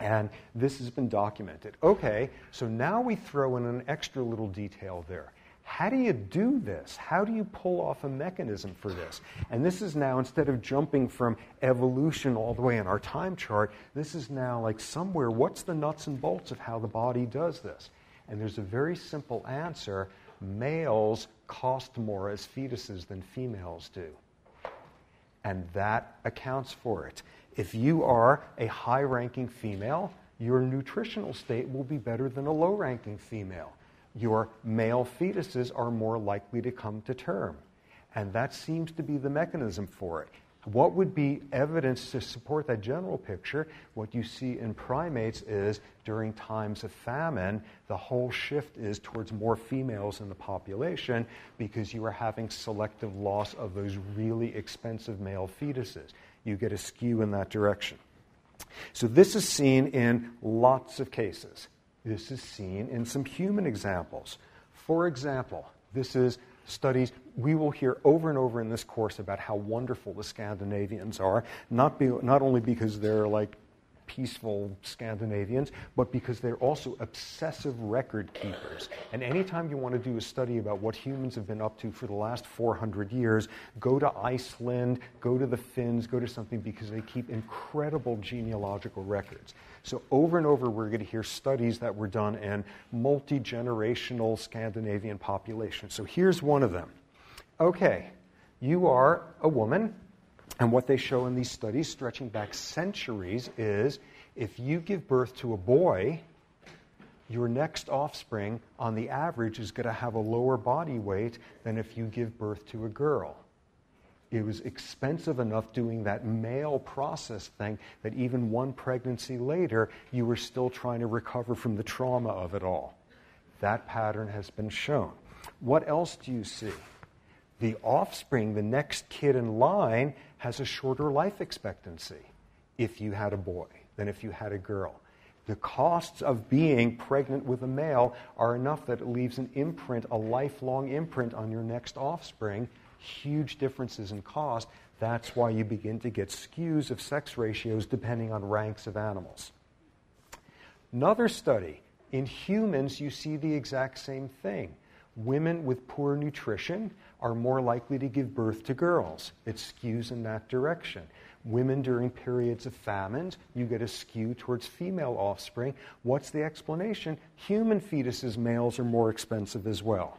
And this has been documented. Okay, so now we throw in an extra little detail there. How do you do this? How do you pull off a mechanism for this? And this is now, instead of jumping from evolution all the way in our time chart, this is now like somewhere, what's the nuts and bolts of how the body does this? And there's a very simple answer males cost more as fetuses than females do. And that accounts for it. If you are a high ranking female, your nutritional state will be better than a low ranking female. Your male fetuses are more likely to come to term. And that seems to be the mechanism for it. What would be evidence to support that general picture? What you see in primates is during times of famine, the whole shift is towards more females in the population because you are having selective loss of those really expensive male fetuses you get a skew in that direction. So, this is seen in lots of cases. This is seen in some human examples. For example, this is studies we will hear over and over in this course about how wonderful the Scandinavians are, not, be, not only because they're like peaceful Scandinavians, but because they're also obsessive record keepers. And anytime you want to do a study about what humans have been up to for the last 400 years, go to Iceland, go to the Finns, go to something because they keep incredible genealogical records. So, over and over, we're going to hear studies that were done in multi generational Scandinavian populations. So, here's one of them. Okay, you are a woman and what they show in these studies, stretching back centuries, is if you give birth to a boy, your next offspring, on the average, is going to have a lower body weight than if you give birth to a girl. It was expensive enough doing that male process thing that even one pregnancy later, you were still trying to recover from the trauma of it all. That pattern has been shown. What else do you see? The offspring, the next kid in line, has a shorter life expectancy if you had a boy than if you had a girl. The costs of being pregnant with a male are enough that it leaves an imprint, a lifelong imprint on your next offspring. Huge differences in cost. That's why you begin to get skews of sex ratios depending on ranks of animals. Another study in humans, you see the exact same thing. Women with poor nutrition are more likely to give birth to girls. It skews in that direction. Women during periods of famines, you get a skew towards female offspring. What's the explanation? Human fetuses, males, are more expensive as well.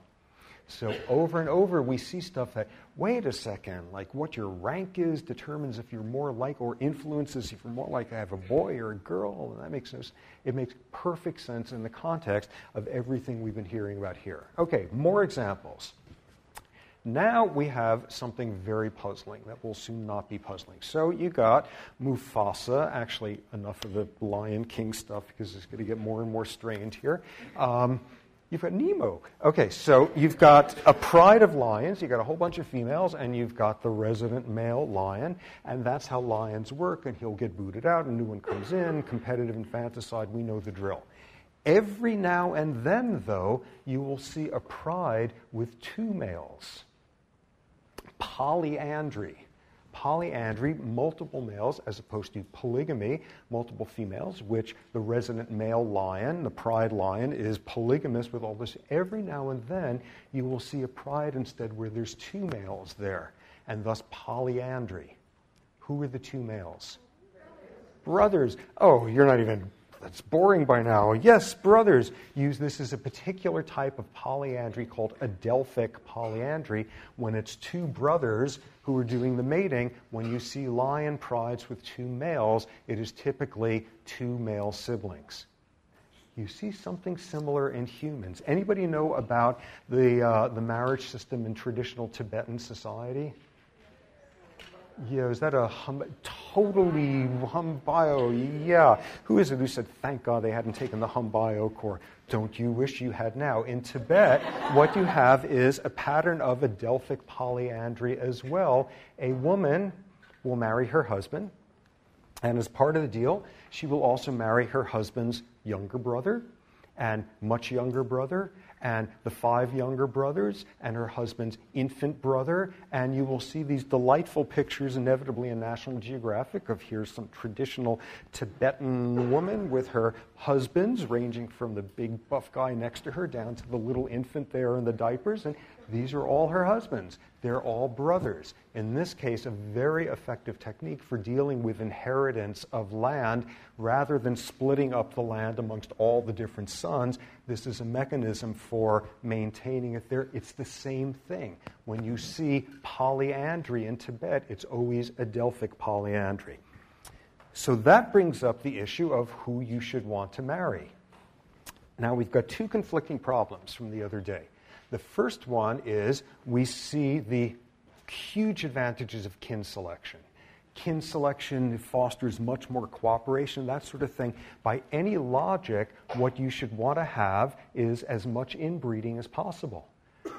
So over and over, we see stuff that, wait a second, like what your rank is determines if you're more like or influences if you're more like to have a boy or a girl. And that makes sense. It makes perfect sense in the context of everything we've been hearing about here. Okay, more examples. Now we have something very puzzling that will soon not be puzzling. So you got Mufasa, actually, enough of the Lion King stuff because it's going to get more and more strained here. Um, You've got Nemo. Okay, so you've got a pride of lions, you've got a whole bunch of females, and you've got the resident male lion, and that's how lions work, and he'll get booted out, a new one comes in, competitive infanticide, we know the drill. Every now and then, though, you will see a pride with two males. Polyandry polyandry, multiple males, as opposed to polygamy, multiple females, which the resident male lion, the pride lion, is polygamous with all this. Every now and then, you will see a pride instead where there's two males there, and thus polyandry. Who are the two males? Brothers. Oh, you're not even that's boring by now. Yes, brothers use this as a particular type of polyandry called adelphic polyandry when it's two brothers who are doing the mating. When you see lion prides with two males, it is typically two male siblings. You see something similar in humans. Anybody know about the, uh, the marriage system in traditional Tibetan society? Yeah, is that a hum, totally hum bio? Yeah. Who is it who said, thank God they hadn't taken the hum bio core? Don't you wish you had now? In Tibet, what you have is a pattern of adelphic polyandry as well. A woman will marry her husband, and as part of the deal, she will also marry her husband's younger brother and much younger brother and the five younger brothers and her husband's infant brother. And you will see these delightful pictures, inevitably in National Geographic, of here's some traditional Tibetan woman with her husbands, ranging from the big buff guy next to her down to the little infant there in the diapers. And these are all her husbands. They're all brothers. In this case, a very effective technique for dealing with inheritance of land rather than splitting up the land amongst all the different sons. This is a mechanism for maintaining it there. It's the same thing. When you see polyandry in Tibet, it's always Adelphic polyandry. So that brings up the issue of who you should want to marry. Now, we've got two conflicting problems from the other day. The first one is we see the huge advantages of kin selection. Kin selection fosters much more cooperation, that sort of thing. By any logic, what you should want to have is as much inbreeding as possible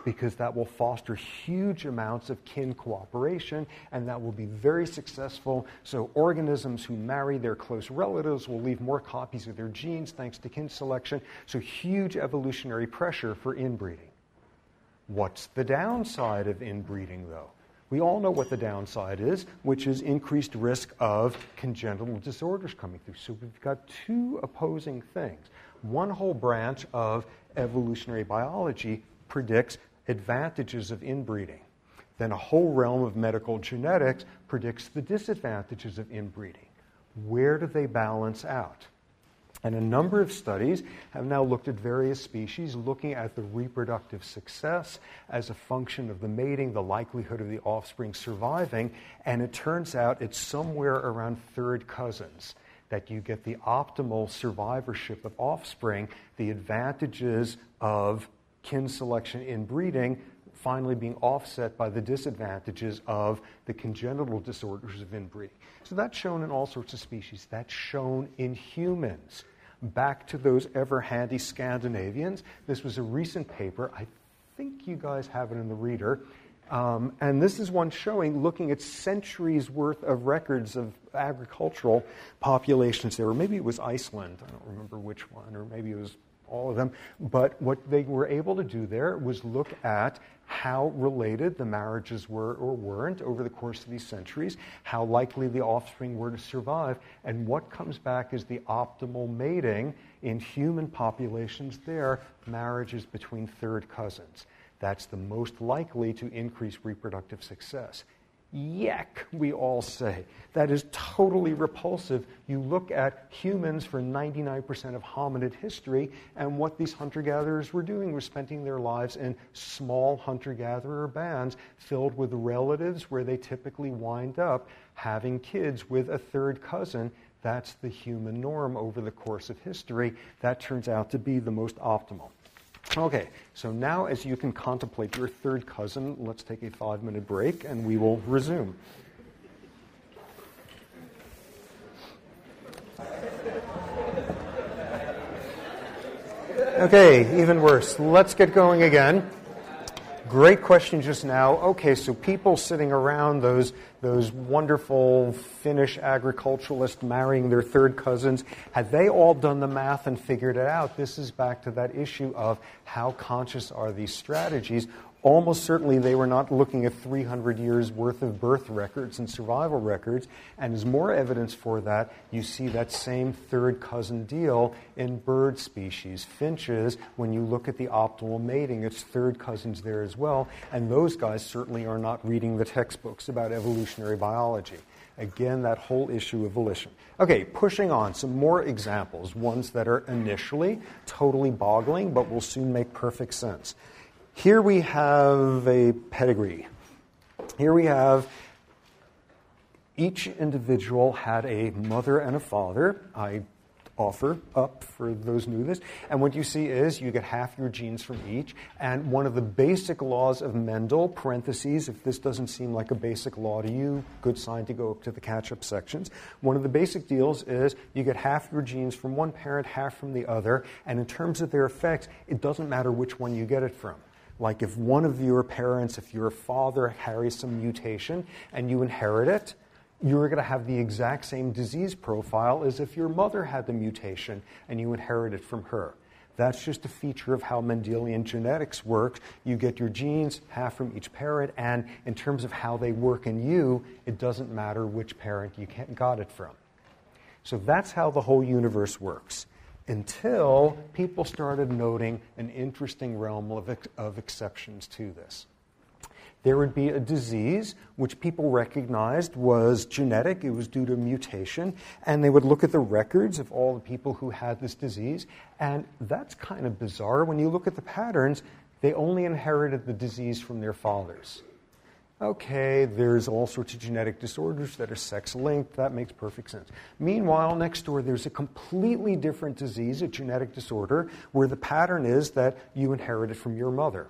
because that will foster huge amounts of kin cooperation and that will be very successful. So, organisms who marry their close relatives will leave more copies of their genes thanks to kin selection. So, huge evolutionary pressure for inbreeding. What's the downside of inbreeding, though? We all know what the downside is, which is increased risk of congenital disorders coming through. So we've got two opposing things. One whole branch of evolutionary biology predicts advantages of inbreeding. Then a whole realm of medical genetics predicts the disadvantages of inbreeding. Where do they balance out? And a number of studies have now looked at various species, looking at the reproductive success as a function of the mating, the likelihood of the offspring surviving, and it turns out it's somewhere around third cousins that you get the optimal survivorship of offspring, the advantages of kin selection in breeding finally being offset by the disadvantages of the congenital disorders of inbreeding. So that's shown in all sorts of species. That's shown in humans back to those ever handy Scandinavians. This was a recent paper. I think you guys have it in the reader. Um, and this is one showing, looking at centuries worth of records of agricultural populations there. Or maybe it was Iceland. I don't remember which one, or maybe it was all of them. But what they were able to do there was look at how related the marriages were or weren't over the course of these centuries, how likely the offspring were to survive, and what comes back is the optimal mating in human populations there, marriages between third cousins. That's the most likely to increase reproductive success. Yuck, we all say. That is totally repulsive. You look at humans for 99% of hominid history, and what these hunter gatherers were doing was spending their lives in small hunter gatherer bands filled with relatives where they typically wind up having kids with a third cousin. That's the human norm over the course of history. That turns out to be the most optimal. Okay, so now as you can contemplate your third cousin, let's take a five minute break and we will resume. Okay, even worse. Let's get going again. Great question just now. Okay, so people sitting around those those wonderful Finnish agriculturalists marrying their third cousins, had they all done the math and figured it out? This is back to that issue of how conscious are these strategies almost certainly they were not looking at 300 years worth of birth records and survival records. And as more evidence for that, you see that same third cousin deal in bird species. Finches, when you look at the optimal mating, it's third cousins there as well. And those guys certainly are not reading the textbooks about evolutionary biology. Again, that whole issue of volition. Okay, pushing on, some more examples, ones that are initially totally boggling, but will soon make perfect sense. Here we have a pedigree. Here we have each individual had a mother and a father. I offer up for those new this. And what you see is you get half your genes from each. And one of the basic laws of Mendel, parentheses, if this doesn't seem like a basic law to you, good sign to go up to the catch up sections. One of the basic deals is you get half your genes from one parent, half from the other. And in terms of their effects, it doesn't matter which one you get it from. Like if one of your parents, if your father carries some mutation and you inherit it, you're going to have the exact same disease profile as if your mother had the mutation and you inherit it from her. That's just a feature of how Mendelian genetics works. You get your genes, half from each parent, and in terms of how they work in you, it doesn't matter which parent you got it from. So that's how the whole universe works until people started noting an interesting realm of, of exceptions to this. There would be a disease which people recognized was genetic, it was due to mutation, and they would look at the records of all the people who had this disease, and that's kind of bizarre. When you look at the patterns, they only inherited the disease from their fathers. Okay, there's all sorts of genetic disorders that are sex linked. That makes perfect sense. Meanwhile, next door, there's a completely different disease, a genetic disorder, where the pattern is that you inherit it from your mother.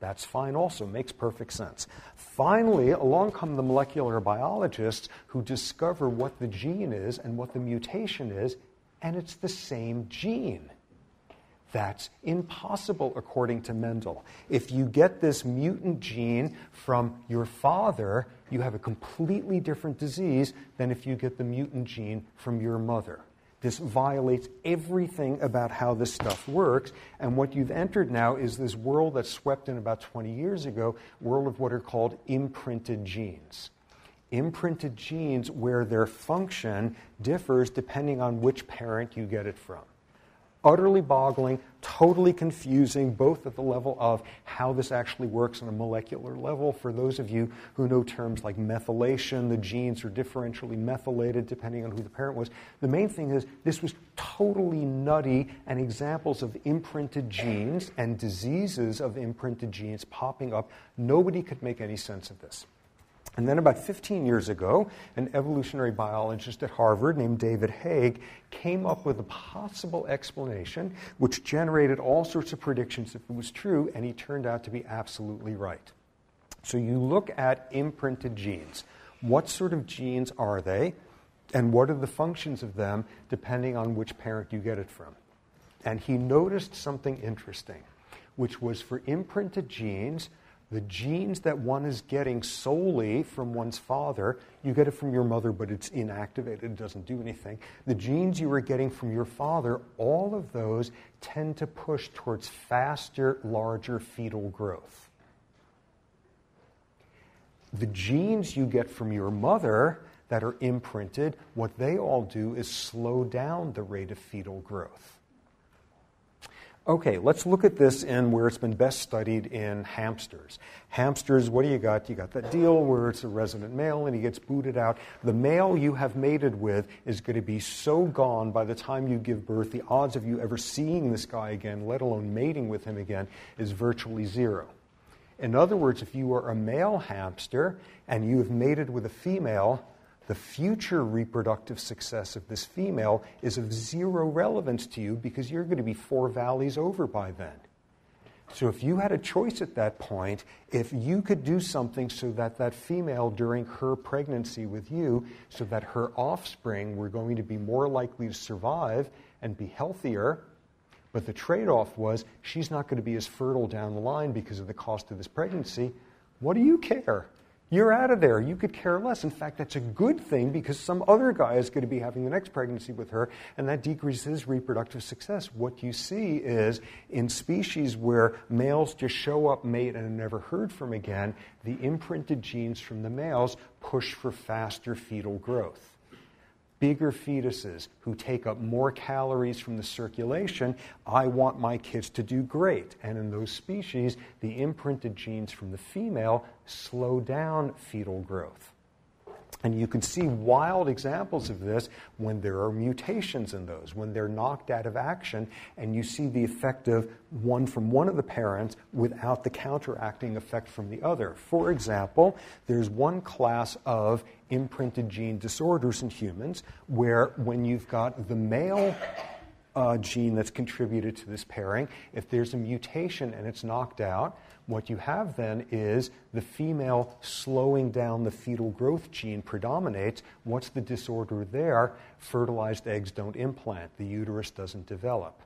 That's fine, also, makes perfect sense. Finally, along come the molecular biologists who discover what the gene is and what the mutation is, and it's the same gene. That's impossible according to Mendel. If you get this mutant gene from your father, you have a completely different disease than if you get the mutant gene from your mother. This violates everything about how this stuff works. And what you've entered now is this world that swept in about 20 years ago, world of what are called imprinted genes. Imprinted genes where their function differs depending on which parent you get it from utterly boggling, totally confusing, both at the level of how this actually works on a molecular level. For those of you who know terms like methylation, the genes are differentially methylated depending on who the parent was. The main thing is this was totally nutty, and examples of imprinted genes and diseases of imprinted genes popping up. Nobody could make any sense of this. And then, about 15 years ago, an evolutionary biologist at Harvard named David Haig came up with a possible explanation which generated all sorts of predictions if it was true, and he turned out to be absolutely right. So, you look at imprinted genes. What sort of genes are they, and what are the functions of them depending on which parent you get it from? And he noticed something interesting, which was for imprinted genes, The genes that one is getting solely from one's father, you get it from your mother, but it's inactivated, it doesn't do anything. The genes you are getting from your father, all of those tend to push towards faster, larger fetal growth. The genes you get from your mother that are imprinted, what they all do is slow down the rate of fetal growth. Okay, let's look at this in where it's been best studied in hamsters. Hamsters, what do you got? You got that deal where it's a resident male and he gets booted out. The male you have mated with is going to be so gone by the time you give birth, the odds of you ever seeing this guy again, let alone mating with him again, is virtually zero. In other words, if you are a male hamster and you have mated with a female, the future reproductive success of this female is of zero relevance to you because you're going to be four valleys over by then. So, if you had a choice at that point, if you could do something so that that female during her pregnancy with you, so that her offspring were going to be more likely to survive and be healthier, but the trade off was she's not going to be as fertile down the line because of the cost of this pregnancy, what do you care? You're out of there. You could care less. In fact, that's a good thing because some other guy is going to be having the next pregnancy with her, and that decreases reproductive success. What you see is in species where males just show up, mate, and are never heard from again, the imprinted genes from the males push for faster fetal growth bigger fetuses who take up more calories from the circulation, I want my kids to do great. And in those species, the imprinted genes from the female slow down fetal growth. And you can see wild examples of this when there are mutations in those, when they're knocked out of action, and you see the effect of one from one of the parents without the counteracting effect from the other. For example, there's one class of imprinted gene disorders in humans where when you've got the male uh, gene that's contributed to this pairing, if there's a mutation and it's knocked out, what you have then is the female slowing down the fetal growth gene predominates. What's the disorder there? Fertilized eggs don't implant, the uterus doesn't develop.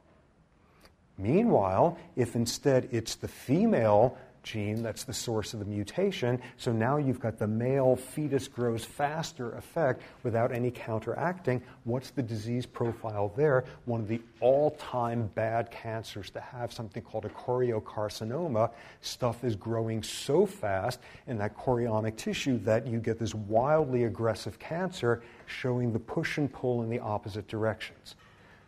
Meanwhile, if instead it's the female gene that's the source of the mutation. So now you've got the male fetus grows faster effect without any counteracting. What's the disease profile there? One of the all time bad cancers to have, something called a choriocarcinoma. Stuff is growing so fast in that chorionic tissue that you get this wildly aggressive cancer showing the push and pull in the opposite directions.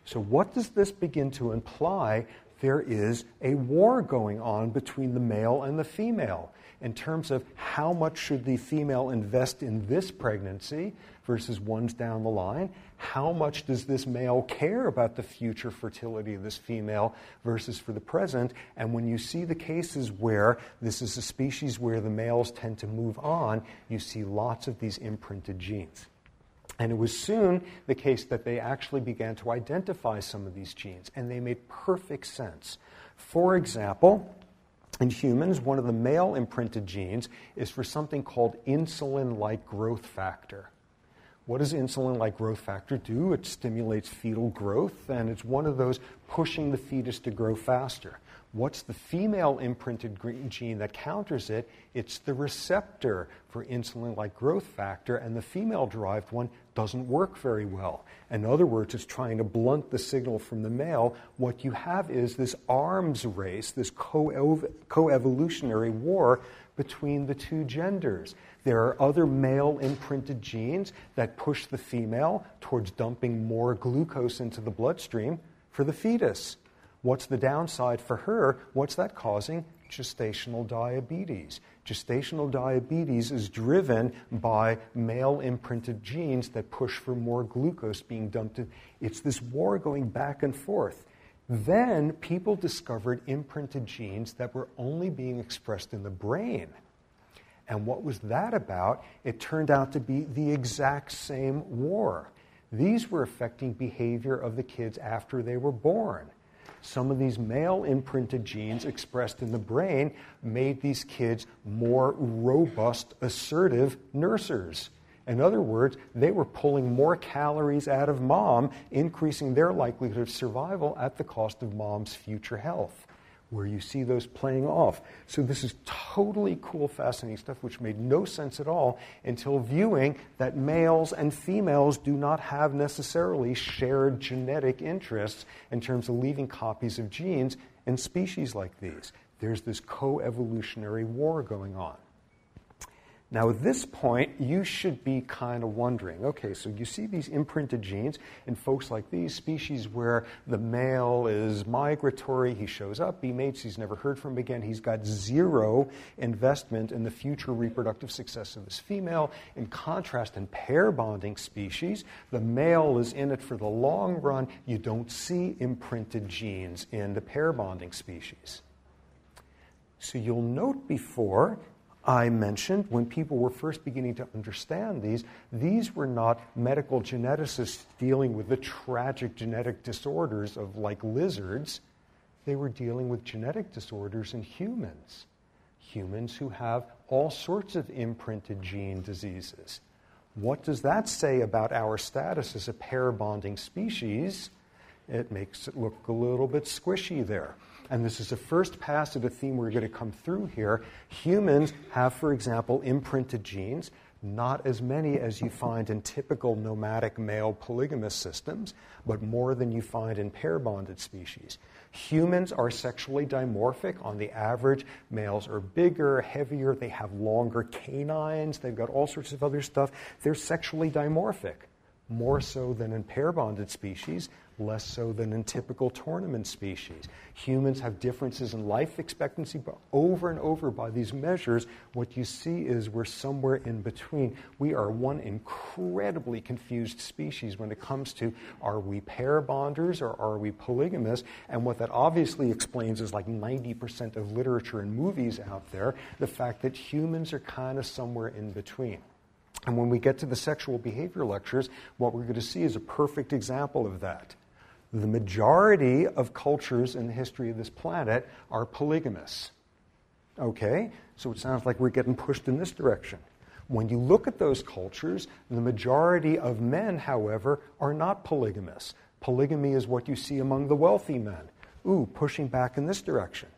So, what does this begin to imply there is a war going on between the male and the female in terms of how much should the female invest in this pregnancy versus ones down the line. How much does this male care about the future fertility of this female versus for the present? And when you see the cases where this is a species where the males tend to move on you see lots of these imprinted genes and it was soon the case that they actually began to identify some of these genes, and they made perfect sense. For example, in humans, one of the male imprinted genes is for something called insulin like growth factor. What does insulin like growth factor do? It stimulates fetal growth, and it's one of those pushing the fetus to grow faster. What's the female imprinted gene that counters it? It's the receptor for insulin like growth factor, and the female derived one doesn't work very well. In other words, it's trying to blunt the signal from the male. What you have is this arms race, this co evolutionary war between the two genders. There are other male imprinted genes that push the female towards dumping more glucose into the bloodstream for the fetus. What's the downside for her? What's that causing? Gestational diabetes. Gestational diabetes is driven by male imprinted genes that push for more glucose being dumped. In. It's this war going back and forth. Then people discovered imprinted genes that were only being expressed in the brain. And what was that about? It turned out to be the exact same war. These were affecting behavior of the kids after they were born some of these male imprinted genes expressed in the brain made these kids more robust, assertive nursers. In other words, they were pulling more calories out of mom, increasing their likelihood of survival at the cost of mom's future health. Where you see those playing off. So, this is totally cool, fascinating stuff, which made no sense at all until viewing that males and females do not have necessarily shared genetic interests in terms of leaving copies of genes in species like these. There's this co evolutionary war going on. Now, at this point, you should be kind of wondering okay, so you see these imprinted genes in folks like these species where the male is migratory, he shows up, he mates, he's never heard from again, he's got zero investment in the future reproductive success of this female. In contrast, in pair bonding species, the male is in it for the long run. You don't see imprinted genes in the pair bonding species. So you'll note before I mentioned, when people were first beginning to understand these, these were not medical geneticists dealing with the tragic genetic disorders of like lizards. They were dealing with genetic disorders in humans. Humans who have all sorts of imprinted gene diseases. What does that say about our status as a pair bonding species? It makes it look a little bit squishy there and this is the first pass of the theme we're going to come through here. Humans have, for example, imprinted genes, not as many as you find in typical nomadic male polygamous systems, but more than you find in pair bonded species. Humans are sexually dimorphic. On the average, males are bigger, heavier, they have longer canines, they've got all sorts of other stuff. They're sexually dimorphic, more so than in pair bonded species less so than in typical tournament species. Humans have differences in life expectancy, but over and over by these measures, what you see is we're somewhere in between. We are one incredibly confused species when it comes to are we pair bonders or are we polygamous? And what that obviously explains is like 90% of literature and movies out there the fact that humans are kind of somewhere in between. And when we get to the sexual behavior lectures, what we're going to see is a perfect example of that. The majority of cultures in the history of this planet are polygamous. Okay? So it sounds like we're getting pushed in this direction. When you look at those cultures, the majority of men, however, are not polygamous. Polygamy is what you see among the wealthy men. Ooh, pushing back in this direction.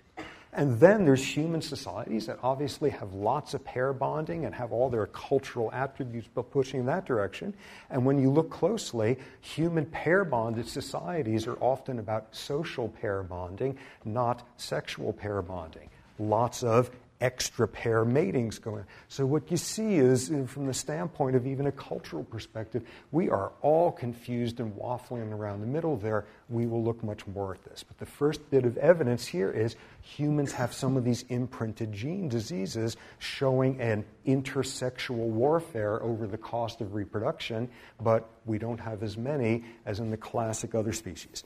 And then there's human societies that obviously have lots of pair bonding and have all their cultural attributes pushing in that direction. And when you look closely, human pair bonded societies are often about social pair bonding, not sexual pair bonding. Lots of extra pair matings going. on. So, what you see is, uh, from the standpoint of even a cultural perspective, we are all confused and waffling around the middle there. We will look much more at this. But the first bit of evidence here is humans have some of these imprinted gene diseases showing an intersexual warfare over the cost of reproduction, but we don't have as many as in the classic other species.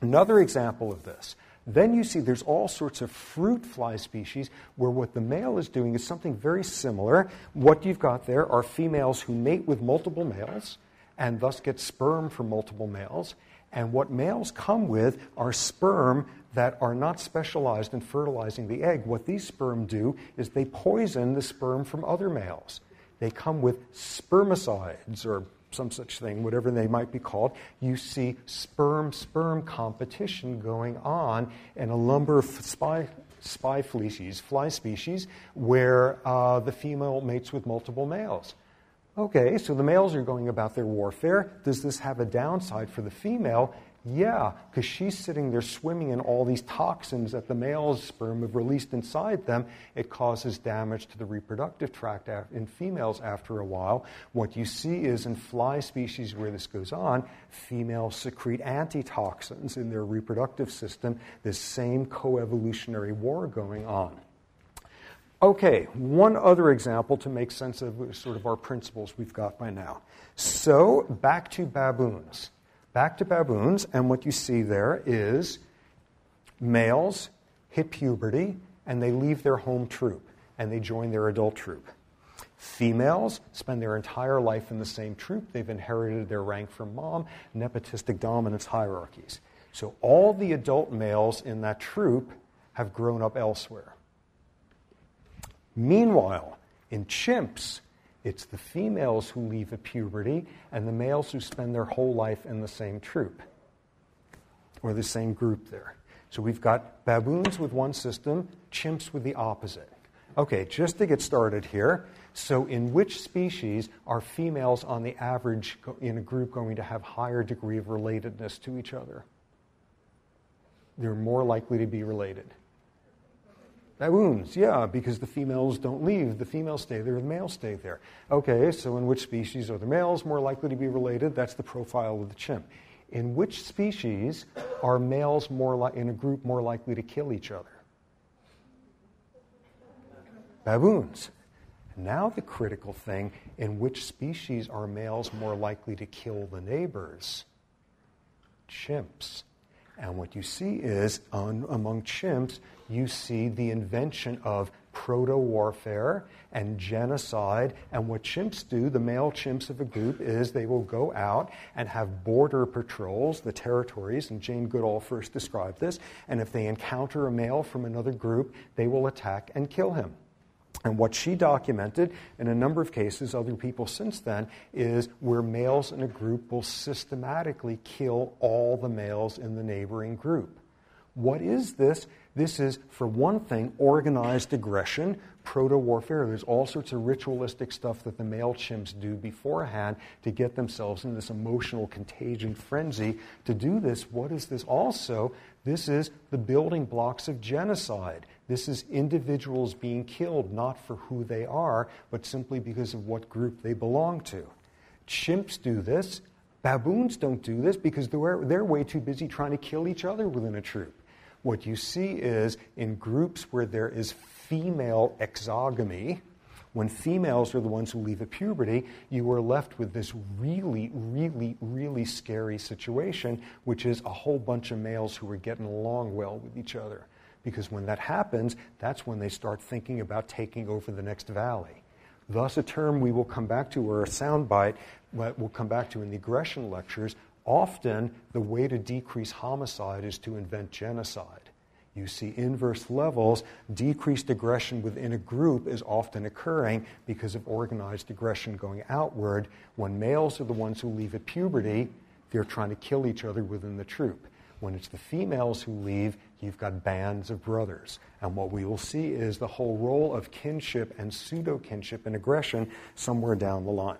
Another example of this then you see there's all sorts of fruit fly species where what the male is doing is something very similar. What you've got there are females who mate with multiple males and thus get sperm from multiple males. And what males come with are sperm that are not specialized in fertilizing the egg. What these sperm do is they poison the sperm from other males. They come with spermicides or some such thing, whatever they might be called, you see sperm sperm competition going on in a number of spy, spy species, fly species, where uh, the female mates with multiple males. Okay, so the males are going about their warfare. Does this have a downside for the female? Yeah, because she's sitting there swimming in all these toxins that the male's sperm have released inside them. It causes damage to the reproductive tract in females after a while. What you see is in fly species where this goes on, females secrete antitoxins in their reproductive system, this same coevolutionary war going on. Okay, one other example to make sense of sort of our principles we've got by now. So, back to baboons back to baboons, and what you see there is males hit puberty and they leave their home troop and they join their adult troop. Females spend their entire life in the same troop. They've inherited their rank from mom, nepotistic dominance hierarchies. So all the adult males in that troop have grown up elsewhere. Meanwhile, in chimps, it's the females who leave at puberty and the males who spend their whole life in the same troop or the same group there. So we've got baboons with one system, chimps with the opposite. Okay, just to get started here. So, in which species are females on the average in a group going to have higher degree of relatedness to each other? They're more likely to be related. Baboons, yeah, because the females don't leave. The females stay there, the males stay there. Okay, so in which species are the males more likely to be related? That's the profile of the chimp. In which species are males more li- in a group more likely to kill each other? Baboons. Now, the critical thing in which species are males more likely to kill the neighbors? Chimps. And what you see is, on, among chimps, you see the invention of proto warfare and genocide. And what chimps do, the male chimps of a group, is they will go out and have border patrols, the territories, and Jane Goodall first described this. And if they encounter a male from another group, they will attack and kill him. And what she documented in a number of cases, other people since then, is where males in a group will systematically kill all the males in the neighboring group. What is this? This is, for one thing, organized aggression, proto warfare. There's all sorts of ritualistic stuff that the male chimps do beforehand to get themselves in this emotional contagion frenzy. To do this, what is this also? This is the building blocks of genocide. This is individuals being killed not for who they are, but simply because of what group they belong to. Chimps do this. Baboons don't do this because they're, they're way too busy trying to kill each other within a troop. What you see is in groups where there is female exogamy, when females are the ones who leave at puberty, you are left with this really, really, really scary situation, which is a whole bunch of males who are getting along well with each other. Because when that happens, that's when they start thinking about taking over the next valley. Thus, a term we will come back to, or a soundbite we'll come back to in the aggression lectures Often, the way to decrease homicide is to invent genocide. You see inverse levels, decreased aggression within a group is often occurring because of organized aggression going outward. When males are the ones who leave at puberty, they're trying to kill each other within the troop. When it's the females who leave, you've got bands of brothers. And what we will see is the whole role of kinship and pseudo kinship and aggression somewhere down the line.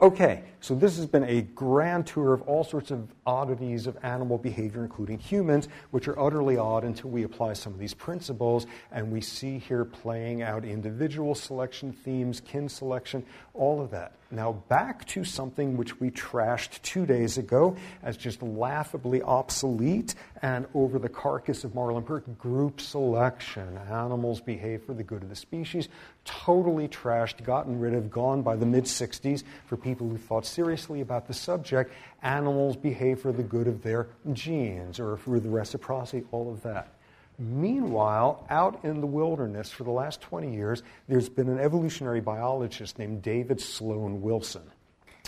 Okay, so this has been a grand tour of all sorts of oddities of animal behavior, including humans, which are utterly odd until we apply some of these principles. And we see here playing out individual selection themes, kin selection, all of that. Now, back to something which we trashed two days ago as just laughably obsolete and over the carcass of Marlin Perkins group selection. Animals behave for the good of the species. Totally trashed, gotten rid of, gone by the mid 60s for people who thought seriously about the subject. Animals behave for the good of their genes or for the reciprocity, all of that. Meanwhile, out in the wilderness for the last 20 years, there's been an evolutionary biologist named David Sloan Wilson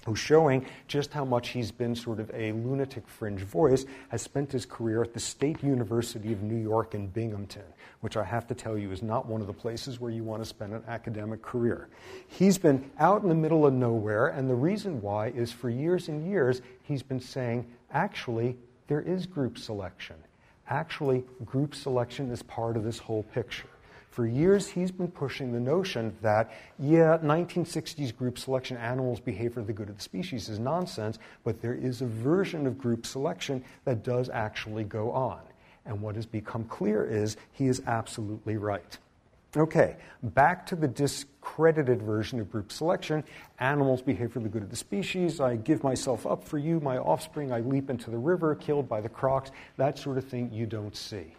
who's showing just how much he's been sort of a lunatic fringe voice, has spent his career at the State University of New York in Binghamton, which I have to tell you is not one of the places where you want to spend an academic career. He's been out in the middle of nowhere, and the reason why is for years and years he's been saying, actually, there is group selection actually, group selection is part of this whole picture. For years, he's been pushing the notion that, yeah, 1960s group selection, animals behave for the good of the species, is nonsense, but there is a version of group selection that does actually go on. And what has become clear is he is absolutely right. Okay, back to the discredited version of group selection. Animals behave for the good of the species. I give myself up for you, my offspring. I leap into the river, killed by the crocs. That sort of thing you don't see.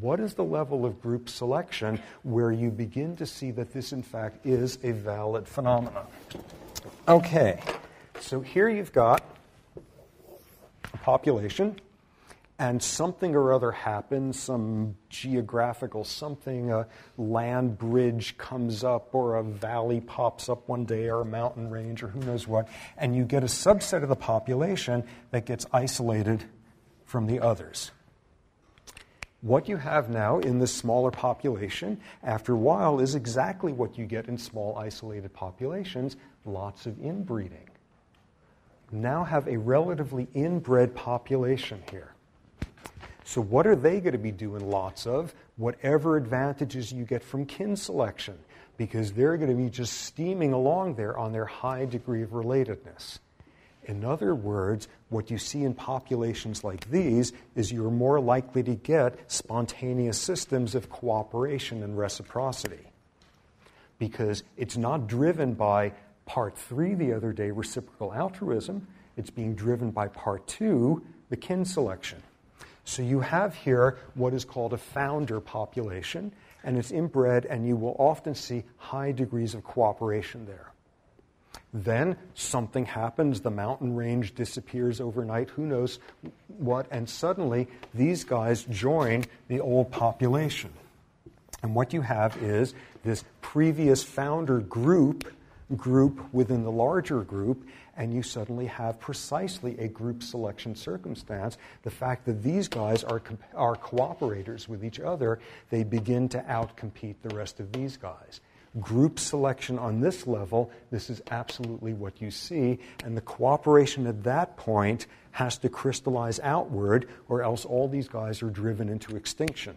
What is the level of group selection where you begin to see that this, in fact, is a valid phenomenon? Okay, so here you've got a population and something or other happens, some geographical something, a land bridge comes up, or a valley pops up one day, or a mountain range, or who knows what, and you get a subset of the population that gets isolated from the others. What you have now in this smaller population, after a while, is exactly what you get in small isolated populations lots of inbreeding. Now have a relatively inbred population here. So, what are they going to be doing lots of? Whatever advantages you get from kin selection, because they're going to be just steaming along there on their high degree of relatedness. In other words, what you see in populations like these is you're more likely to get spontaneous systems of cooperation and reciprocity. Because it's not driven by part three the other day, reciprocal altruism, it's being driven by part two, the kin selection. So you have here what is called a founder population, and it's inbred, and you will often see high degrees of cooperation there. Then something happens, the mountain range disappears overnight, who knows what, and suddenly these guys join the old population. And what you have is this previous founder group group within the larger group, and you suddenly have precisely a group selection circumstance. The fact that these guys are, are cooperators with each other, they begin to outcompete the rest of these guys group selection on this level, this is absolutely what you see. And the cooperation at that point has to crystallize outward, or else all these guys are driven into extinction.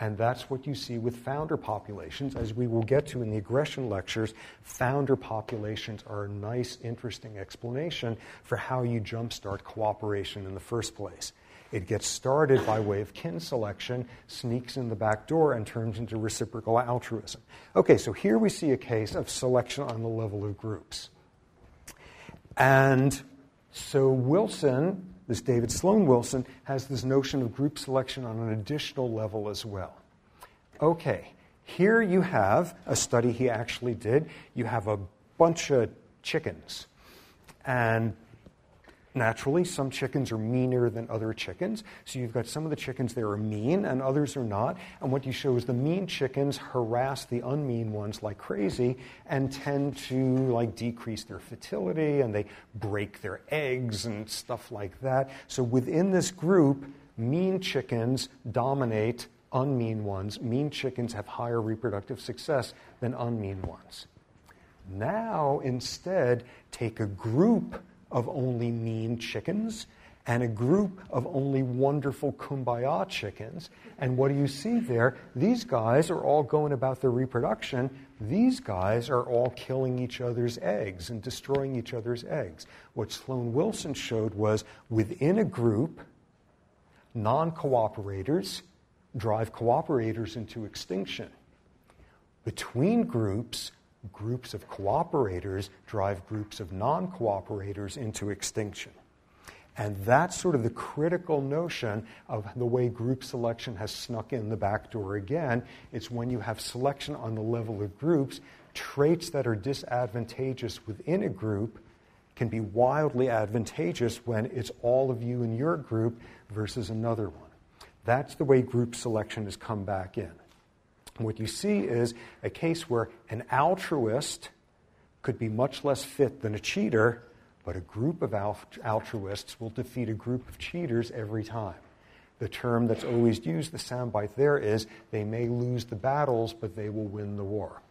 And that's what you see with founder populations. As we will get to in the aggression lectures, founder populations are a nice, interesting explanation for how you jumpstart cooperation in the first place. It gets started by way of kin selection, sneaks in the back door, and turns into reciprocal altruism. Okay, so here we see a case of selection on the level of groups. And so Wilson, this David Sloan Wilson, has this notion of group selection on an additional level as well. Okay, here you have a study he actually did. You have a bunch of chickens. And Naturally, some chickens are meaner than other chickens. So you've got some of the chickens that are mean and others are not. And what you show is the mean chickens harass the unmean ones like crazy and tend to like decrease their fertility and they break their eggs and stuff like that. So within this group, mean chickens dominate unmean ones. Mean chickens have higher reproductive success than unmean ones. Now, instead, take a group of only mean chickens and a group of only wonderful kumbaya chickens. And what do you see there? These guys are all going about their reproduction. These guys are all killing each other's eggs and destroying each other's eggs. What Sloan Wilson showed was within a group, non cooperators drive cooperators into extinction. Between groups, groups of cooperators drive groups of non cooperators into extinction. And that's sort of the critical notion of the way group selection has snuck in the back door again. It's when you have selection on the level of groups, traits that are disadvantageous within a group can be wildly advantageous when it's all of you in your group versus another one. That's the way group selection has come back in. What you see is a case where an altruist could be much less fit than a cheater, but a group of altruists will defeat a group of cheaters every time. The term that's always used, the soundbite there is they may lose the battles, but they will win the war.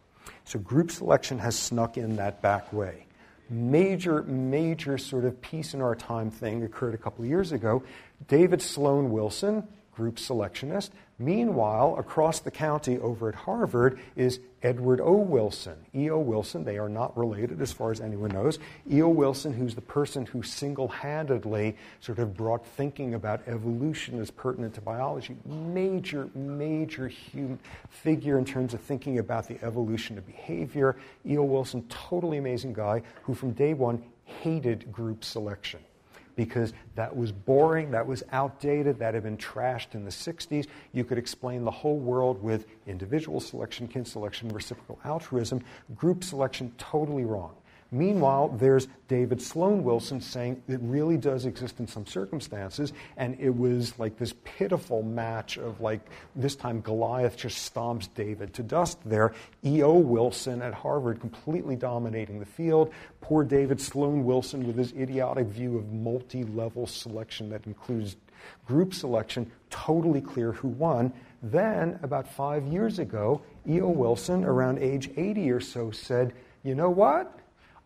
So group selection has snuck in that back way. Major, major sort of peace in our time thing occurred a couple of years ago. David Sloan Wilson, group selectionist. Meanwhile, across the county over at Harvard is Edward O. Wilson. E.O. Wilson, they are not related as far as anyone knows. E.O. Wilson, who's the person who single handedly sort of brought thinking about evolution as pertinent to biology. Major, major human figure in terms of thinking about the evolution of behavior. E.O. Wilson, totally amazing guy who from day one hated group selection because that was boring, that was outdated, that had been trashed in the 60s. You could explain the whole world with individual selection, kin selection, reciprocal altruism, group selection, totally wrong. Meanwhile, there's David Sloan Wilson saying it really does exist in some circumstances, and it was like this pitiful match of like this time Goliath just stomps David to dust there. E.O. Wilson at Harvard completely dominating the field. Poor David Sloan Wilson with his idiotic view of multi level selection that includes group selection, totally clear who won. Then, about five years ago, E.O. Wilson, around age 80 or so, said, You know what?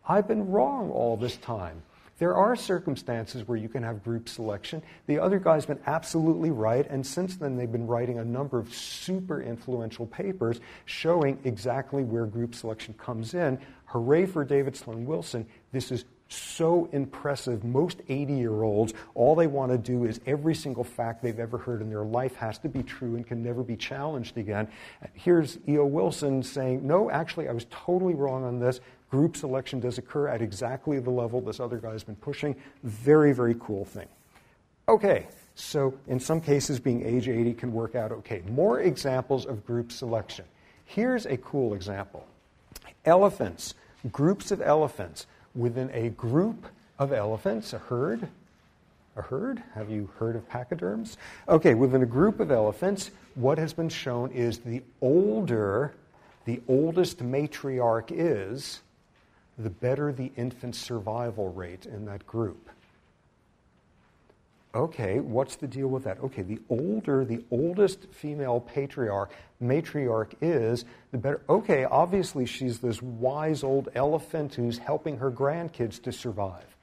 I've been wrong all this time. There are circumstances where you can have group selection. The other guy's been absolutely right, and since then they've been writing a number of super influential papers showing exactly where group selection comes in. Hooray for David Sloan Wilson. This is so impressive. Most 80 year olds, all they want to do is every single fact they've ever heard in their life has to be true and can never be challenged again. Here's E.O. Wilson saying, No, actually, I was totally wrong on this. Group selection does occur at exactly the level this other guy's been pushing. Very, very cool thing. Okay, so in some cases, being age 80 can work out okay. More examples of group selection. Here's a cool example elephants, groups of elephants within a group of elephants, a herd. A herd? Have you heard of pachyderms? Okay, within a group of elephants, what has been shown is the older the oldest matriarch is, the better the infant survival rate in that group. Okay, what's the deal with that? Okay, the older the oldest female patriarch matriarch is, the better. Okay, obviously she's this wise old elephant who's helping her grandkids to survive.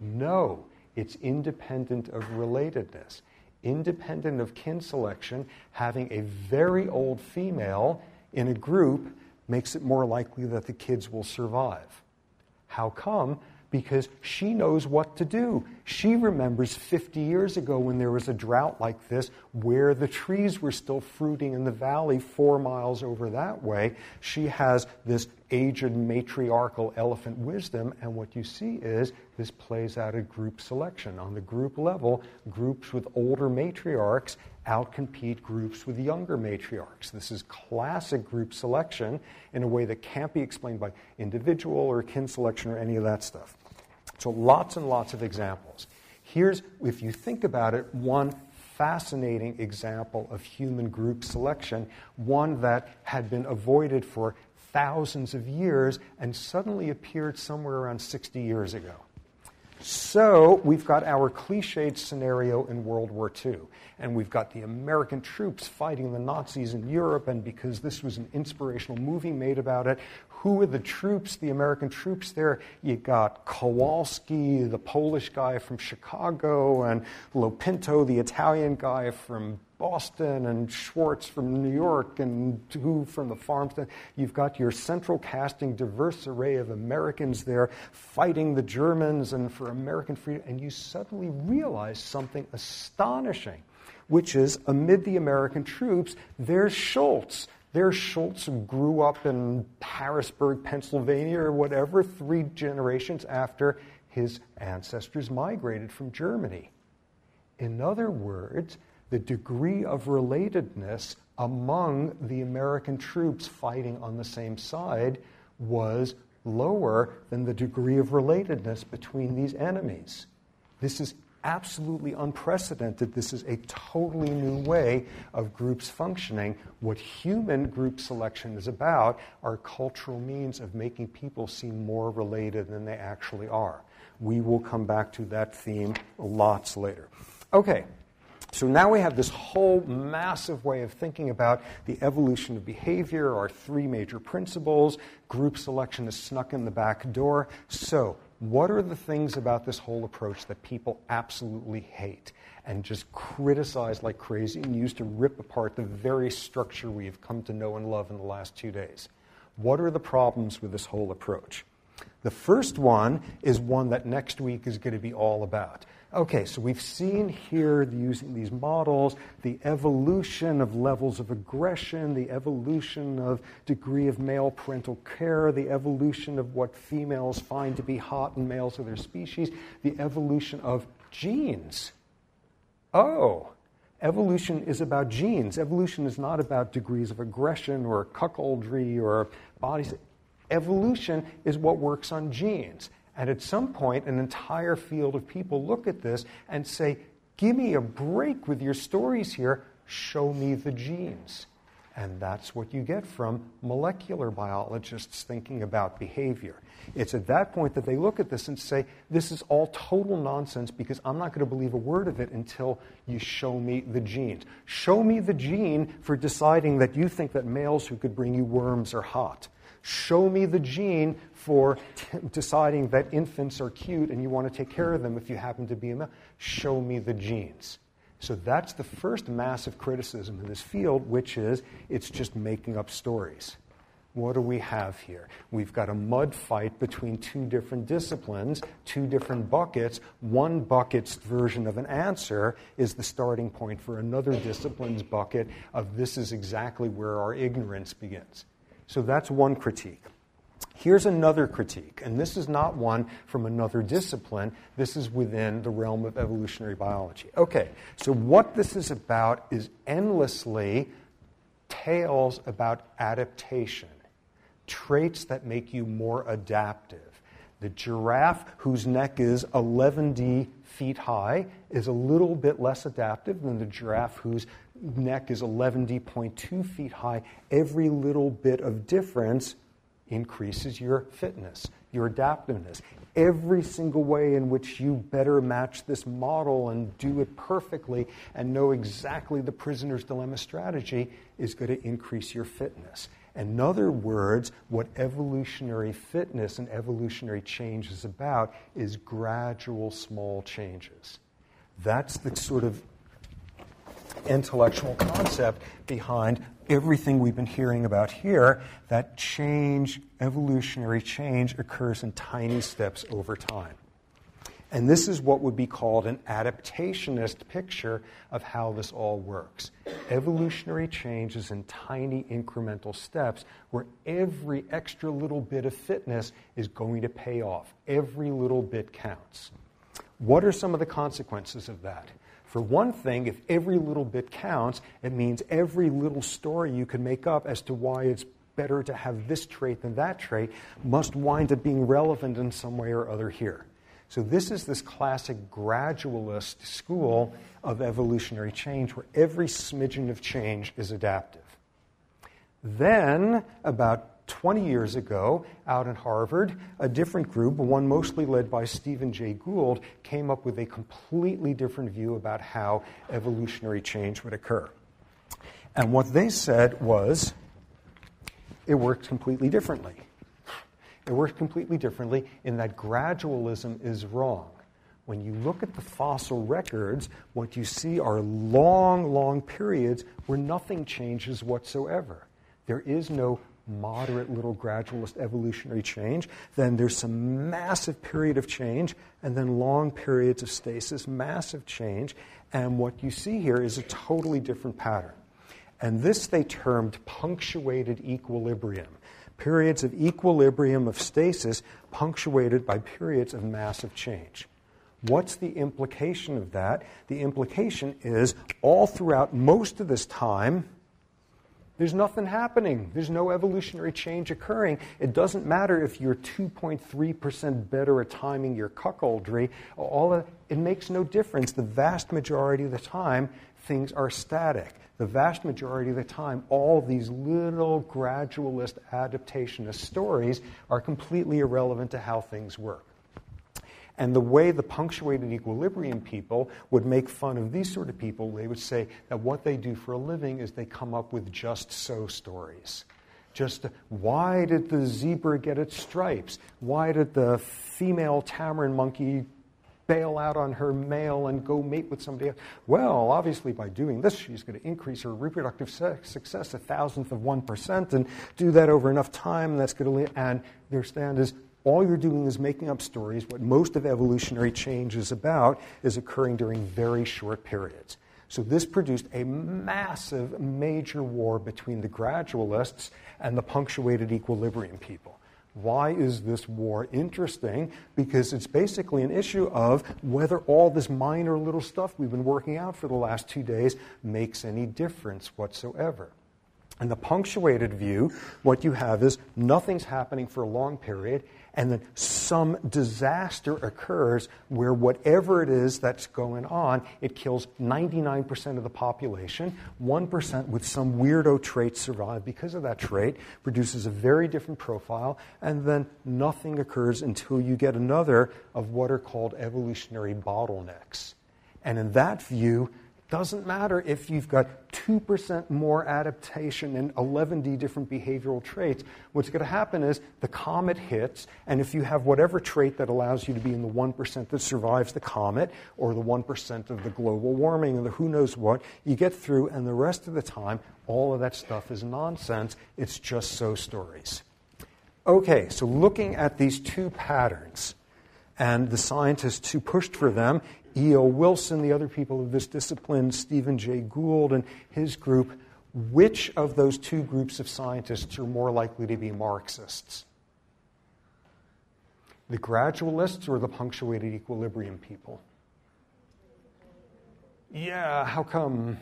No, it's independent of relatedness. Independent of kin selection, having a very old female in a group makes it more likely that the kids will survive. How come? because she knows what to do. She remembers 50 years ago when there was a drought like this where the trees were still fruiting in the valley four miles over that way. She has this aged matriarchal elephant wisdom, and what you see is this plays out at group selection. On the group level, groups with older matriarchs outcompete groups with younger matriarchs. This is classic group selection in a way that can't be explained by individual or kin selection or any of that stuff. So, lots and lots of examples. Here's, if you think about it, one fascinating example of human group selection, one that had been avoided for thousands of years and suddenly appeared somewhere around 60 years ago. So we've got our cliched scenario in World War II, and we've got the American troops fighting the Nazis in Europe, and because this was an inspirational movie made about it, who were the troops, the American troops there? You got Kowalski, the Polish guy from Chicago, and Lopinto, the Italian guy from Boston and Schwartz from New York and who from the farms. You've got your central casting diverse array of Americans there fighting the Germans and for American freedom. And you suddenly realize something astonishing, which is amid the American troops, there's Schultz. There's Schultz grew up in Harrisburg, Pennsylvania, or whatever, three generations after his ancestors migrated from Germany. In other words, the degree of relatedness among the American troops fighting on the same side was lower than the degree of relatedness between these enemies. This is absolutely unprecedented. This is a totally new way of groups functioning. What human group selection is about are cultural means of making people seem more related than they actually are. We will come back to that theme lots later. Okay, so now we have this whole massive way of thinking about the evolution of behavior, our three major principles. Group selection is snuck in the back door. So, what are the things about this whole approach that people absolutely hate and just criticize like crazy and use to rip apart the very structure we've come to know and love in the last two days? What are the problems with this whole approach? The first one is one that next week is going to be all about. Okay, so we've seen here using these models the evolution of levels of aggression, the evolution of degree of male parental care, the evolution of what females find to be hot in males of their species, the evolution of genes. Oh, evolution is about genes. Evolution is not about degrees of aggression or cuckoldry or bodies. Evolution is what works on genes. And at some point, an entire field of people look at this and say, Give me a break with your stories here. Show me the genes. And that's what you get from molecular biologists thinking about behavior. It's at that point that they look at this and say, This is all total nonsense because I'm not going to believe a word of it until you show me the genes. Show me the gene for deciding that you think that males who could bring you worms are hot. Show me the gene for t- deciding that infants are cute and you want to take care of them if you happen to be a male. Show me the genes. So that's the first massive criticism in this field, which is it's just making up stories. What do we have here? We've got a mud fight between two different disciplines, two different buckets. One bucket's version of an answer is the starting point for another discipline's bucket of this is exactly where our ignorance begins. So that's one critique. Here's another critique, and this is not one from another discipline. This is within the realm of evolutionary biology. Okay, so what this is about is endlessly tales about adaptation traits that make you more adaptive. The giraffe, whose neck is 11D feet high, is a little bit less adaptive than the giraffe whose neck is 11D.2 feet high. Every little bit of difference increases your fitness, your adaptiveness. Every single way in which you better match this model and do it perfectly and know exactly the prisoner's dilemma strategy is going to increase your fitness. In other words, what evolutionary fitness and evolutionary change is about is gradual small changes. That's the sort of intellectual concept behind everything we've been hearing about here that change, evolutionary change, occurs in tiny steps over time. And this is what would be called an adaptationist picture of how this all works. Evolutionary change is in tiny incremental steps where every extra little bit of fitness is going to pay off. Every little bit counts. What are some of the consequences of that? For one thing, if every little bit counts, it means every little story you can make up as to why it's better to have this trait than that trait must wind up being relevant in some way or other here. So, this is this classic gradualist school of evolutionary change where every smidgen of change is adaptive. Then, about 20 years ago, out at Harvard, a different group, one mostly led by Stephen Jay Gould, came up with a completely different view about how evolutionary change would occur. And what they said was it works completely differently. It works completely differently in that gradualism is wrong. When you look at the fossil records, what you see are long, long periods where nothing changes whatsoever. There is no moderate little gradualist evolutionary change. Then there's some massive period of change, and then long periods of stasis, massive change. And what you see here is a totally different pattern. And this they termed punctuated equilibrium periods of equilibrium of stasis punctuated by periods of massive change. What's the implication of that? The implication is all throughout most of this time, there's nothing happening. There's no evolutionary change occurring. It doesn't matter if you're 2.3% better at timing your cuckoldry. All it makes no difference. The vast majority of the time, things are static the vast majority of the time, all these little gradualist adaptationist stories are completely irrelevant to how things work. And the way the punctuated equilibrium people would make fun of these sort of people, they would say that what they do for a living is they come up with just so stories. Just why did the zebra get its stripes? Why did the female tamarin monkey bail out on her male and go mate with somebody else. Well, obviously, by doing this, she's going to increase her reproductive success a thousandth of 1% and do that over enough time. That's going to, and their stand is all you're doing is making up stories. What most of evolutionary change is about is occurring during very short periods. So this produced a massive, major war between the gradualists and the punctuated equilibrium people. Why is this war interesting? Because it's basically an issue of whether all this minor little stuff we've been working out for the last two days makes any difference whatsoever. In the punctuated view, what you have is nothing's happening for a long period, and then some disaster occurs where whatever it is that's going on, it kills 99% of the population. 1% with some weirdo trait survive because of that trait, produces a very different profile, and then nothing occurs until you get another of what are called evolutionary bottlenecks. And in that view, Doesn't matter if you've got 2% more adaptation and 11D different behavioral traits. What's going to happen is the comet hits, and if you have whatever trait that allows you to be in the 1% that survives the comet, or the 1% of the global warming, or the who knows what, you get through, and the rest of the time, all of that stuff is nonsense. It's just so stories. Okay, so looking at these two patterns, and the scientists who pushed for them E.O. Wilson, the other people of this discipline, Stephen Jay Gould and his group, which of those two groups of scientists are more likely to be Marxists? The gradualists or the punctuated equilibrium people? Yeah, how come?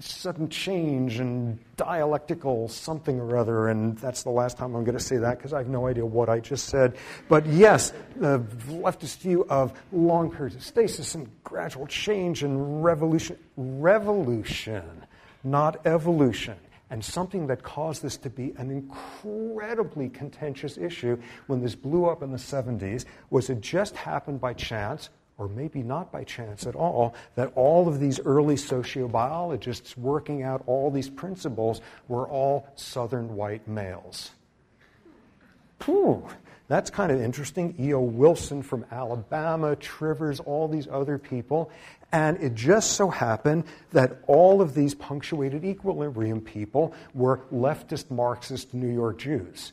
Sudden change and dialectical something or other, and that's the last time I'm going to say that because I have no idea what I just said. But yes, the leftist view of long periods of stasis and gradual change and revolution, revolution, not evolution. And something that caused this to be an incredibly contentious issue when this blew up in the 70s was it just happened by chance or maybe not by chance at all, that all of these early sociobiologists working out all these principles were all southern white males. Whew, that's kind of interesting. E.O. Wilson from Alabama, Trivers, all these other people. And it just so happened that all of these punctuated equilibrium people were leftist Marxist New York Jews.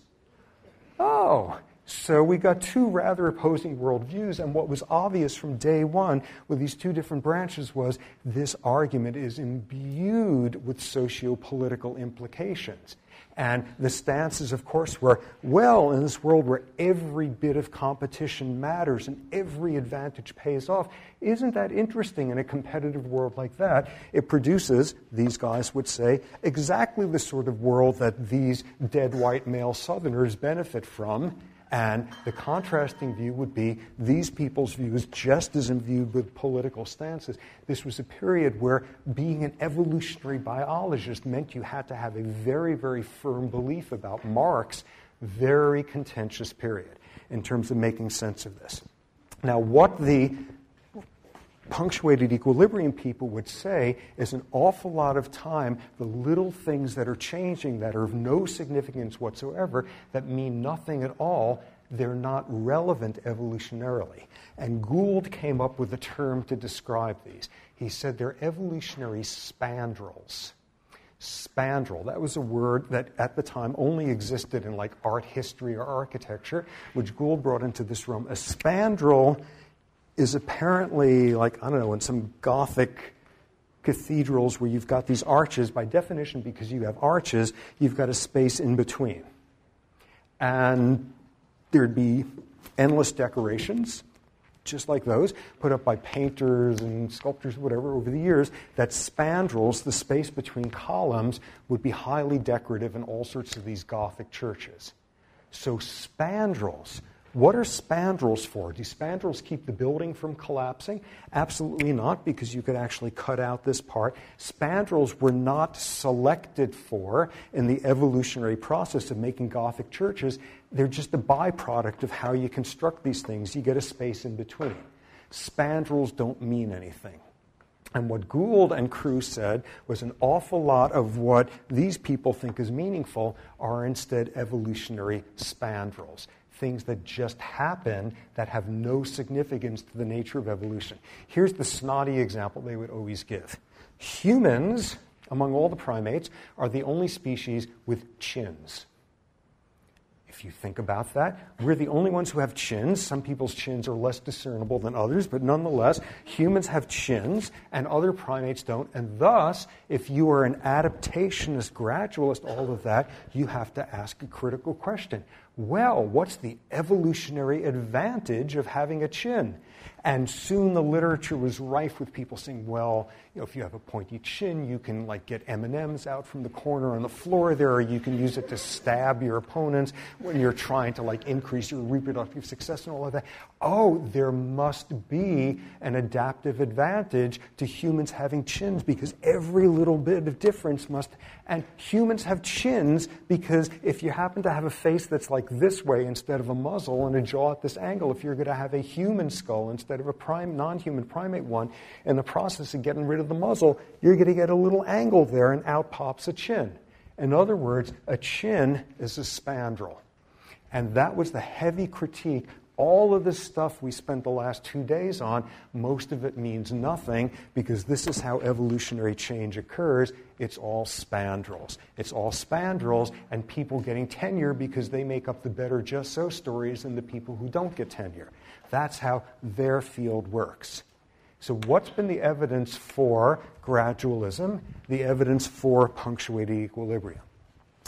Oh, so we got two rather opposing worldviews, and what was obvious from day one with these two different branches was this argument is imbued with socio political implications. And the stances, of course, were well, in this world where every bit of competition matters and every advantage pays off, isn't that interesting in a competitive world like that? It produces, these guys would say, exactly the sort of world that these dead white male Southerners benefit from and the contrasting view would be these people's views just as imbued with political stances. This was a period where being an evolutionary biologist meant you had to have a very, very firm belief about Marx. Very contentious period in terms of making sense of this. Now, what the punctuated equilibrium people would say is an awful lot of time the little things that are changing that are of no significance whatsoever, that mean nothing at all, they're not relevant evolutionarily. And Gould came up with a term to describe these. He said they're evolutionary spandrels. Spandrel, that was a word that at the time only existed in like art history or architecture, which Gould brought into this room. A spandrel is apparently like, I don't know, in some Gothic cathedrals where you've got these arches, by definition, because you have arches, you've got a space in between. And there'd be endless decorations, just like those, put up by painters and sculptors, whatever, over the years, that spandrels, the space between columns, would be highly decorative in all sorts of these Gothic churches. So, spandrels what are spandrels for? Do spandrels keep the building from collapsing? Absolutely not, because you could actually cut out this part. Spandrels were not selected for in the evolutionary process of making Gothic churches. They're just a byproduct of how you construct these things. You get a space in between. Spandrels don't mean anything. And what Gould and crew said was an awful lot of what these people think is meaningful are instead evolutionary spandrels things that just happen that have no significance to the nature of evolution. Here's the snotty example they would always give humans, among all the primates, are the only species with chins. If you think about that, we're the only ones who have chins. Some people's chins are less discernible than others, but nonetheless, humans have chins and other primates don't. And thus, if you are an adaptationist, gradualist, all of that, you have to ask a critical question well, what's the evolutionary advantage of having a chin? And soon the literature was rife with people saying, well, you know, if you have a pointy chin, you can like get M&Ms out from the corner on the floor there, or you can use it to stab your opponents when you're trying to like increase your reproductive success and all of that. Oh, there must be an adaptive advantage to humans having chins because every little bit of difference must and humans have chins because if you happen to have a face that's like like this way instead of a muzzle and a jaw at this angle if you're going to have a human skull instead of a prime, non-human primate one. In the process of getting rid of the muzzle, you're going to get a little angle there and out pops a chin. In other words, a chin is a spandrel. And that was the heavy critique all of this stuff we spent the last two days on, most of it means nothing because this is how evolutionary change occurs. It's all spandrels. It's all spandrels and people getting tenure because they make up the better just so stories than the people who don't get tenure. That's how their field works. So, what's been the evidence for gradualism? The evidence for punctuated equilibrium.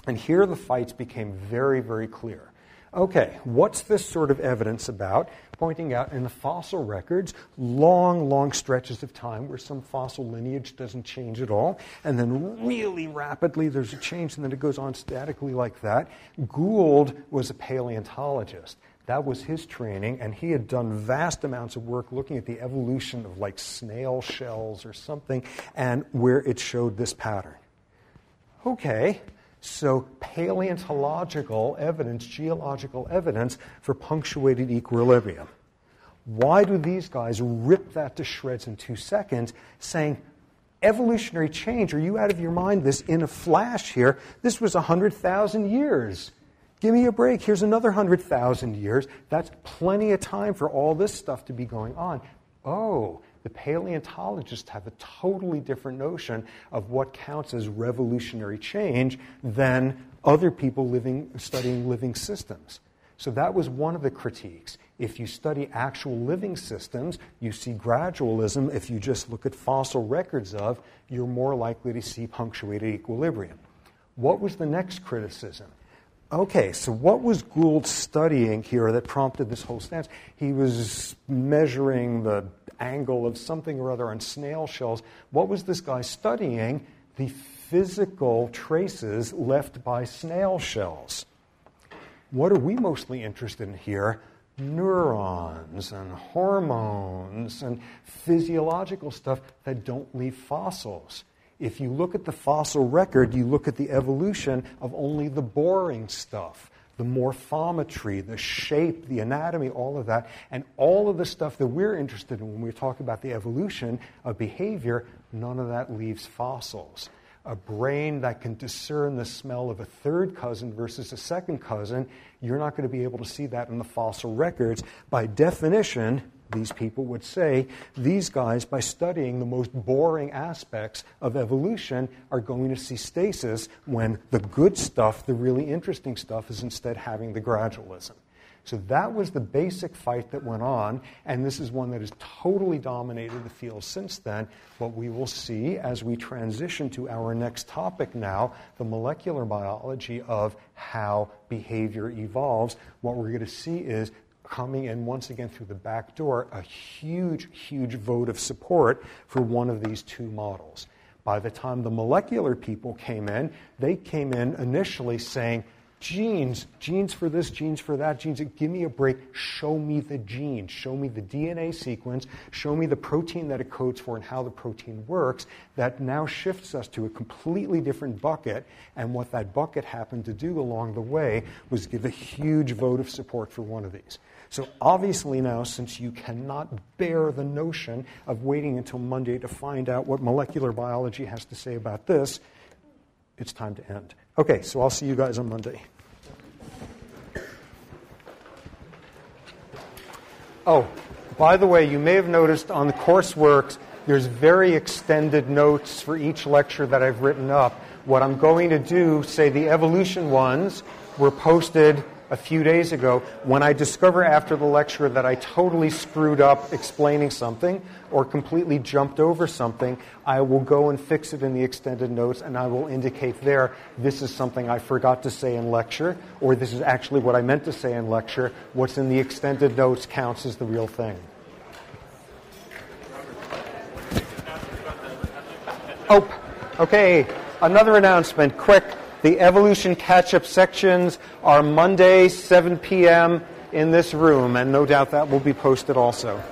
And here the fights became very, very clear. Okay, what's this sort of evidence about? Pointing out in the fossil records, long, long stretches of time where some fossil lineage doesn't change at all, and then really rapidly there's a change, and then it goes on statically like that. Gould was a paleontologist. That was his training, and he had done vast amounts of work looking at the evolution of like snail shells or something, and where it showed this pattern. Okay, so, paleontological evidence, geological evidence for punctuated equilibrium. Why do these guys rip that to shreds in two seconds, saying, evolutionary change, are you out of your mind? This in a flash here, this was 100,000 years. Give me a break. Here's another 100,000 years. That's plenty of time for all this stuff to be going on. Oh, the paleontologists have a totally different notion of what counts as revolutionary change than other people living, studying living systems. So that was one of the critiques. If you study actual living systems, you see gradualism. If you just look at fossil records of, you're more likely to see punctuated equilibrium. What was the next criticism? Okay, so what was Gould studying here that prompted this whole stance? He was measuring the angle of something or other on snail shells. What was this guy studying? The physical traces left by snail shells. What are we mostly interested in here? Neurons and hormones and physiological stuff that don't leave fossils. If you look at the fossil record, you look at the evolution of only the boring stuff the morphometry, the shape, the anatomy, all of that, and all of the stuff that we're interested in when we talk about the evolution of behavior, none of that leaves fossils. A brain that can discern the smell of a third cousin versus a second cousin, you're not going to be able to see that in the fossil records. By definition, these people would say these guys, by studying the most boring aspects of evolution, are going to see stasis when the good stuff, the really interesting stuff, is instead having the gradualism. So that was the basic fight that went on, and this is one that has totally dominated the field since then. What we will see as we transition to our next topic now, the molecular biology of how behavior evolves, what we're going to see is coming in once again through the back door, a huge, huge vote of support for one of these two models. By the time the molecular people came in, they came in initially saying, genes, genes for this, genes for that, genes, give me a break, show me the gene, show me the DNA sequence, show me the protein that it codes for and how the protein works. That now shifts us to a completely different bucket, and what that bucket happened to do along the way was give a huge vote of support for one of these. So, obviously, now, since you cannot bear the notion of waiting until Monday to find out what molecular biology has to say about this, it's time to end. Okay, so I'll see you guys on Monday. Oh, by the way, you may have noticed on the coursework, there's very extended notes for each lecture that I've written up. What I'm going to do, say the evolution ones, were posted a few days ago when I discover after the lecture that I totally screwed up explaining something or completely jumped over something, I will go and fix it in the extended notes and I will indicate there this is something I forgot to say in lecture or this is actually what I meant to say in lecture. What's in the extended notes counts as the real thing. Oh, okay. Another announcement, quick. The evolution catch up sections are Monday, 7 p.m. in this room, and no doubt that will be posted also.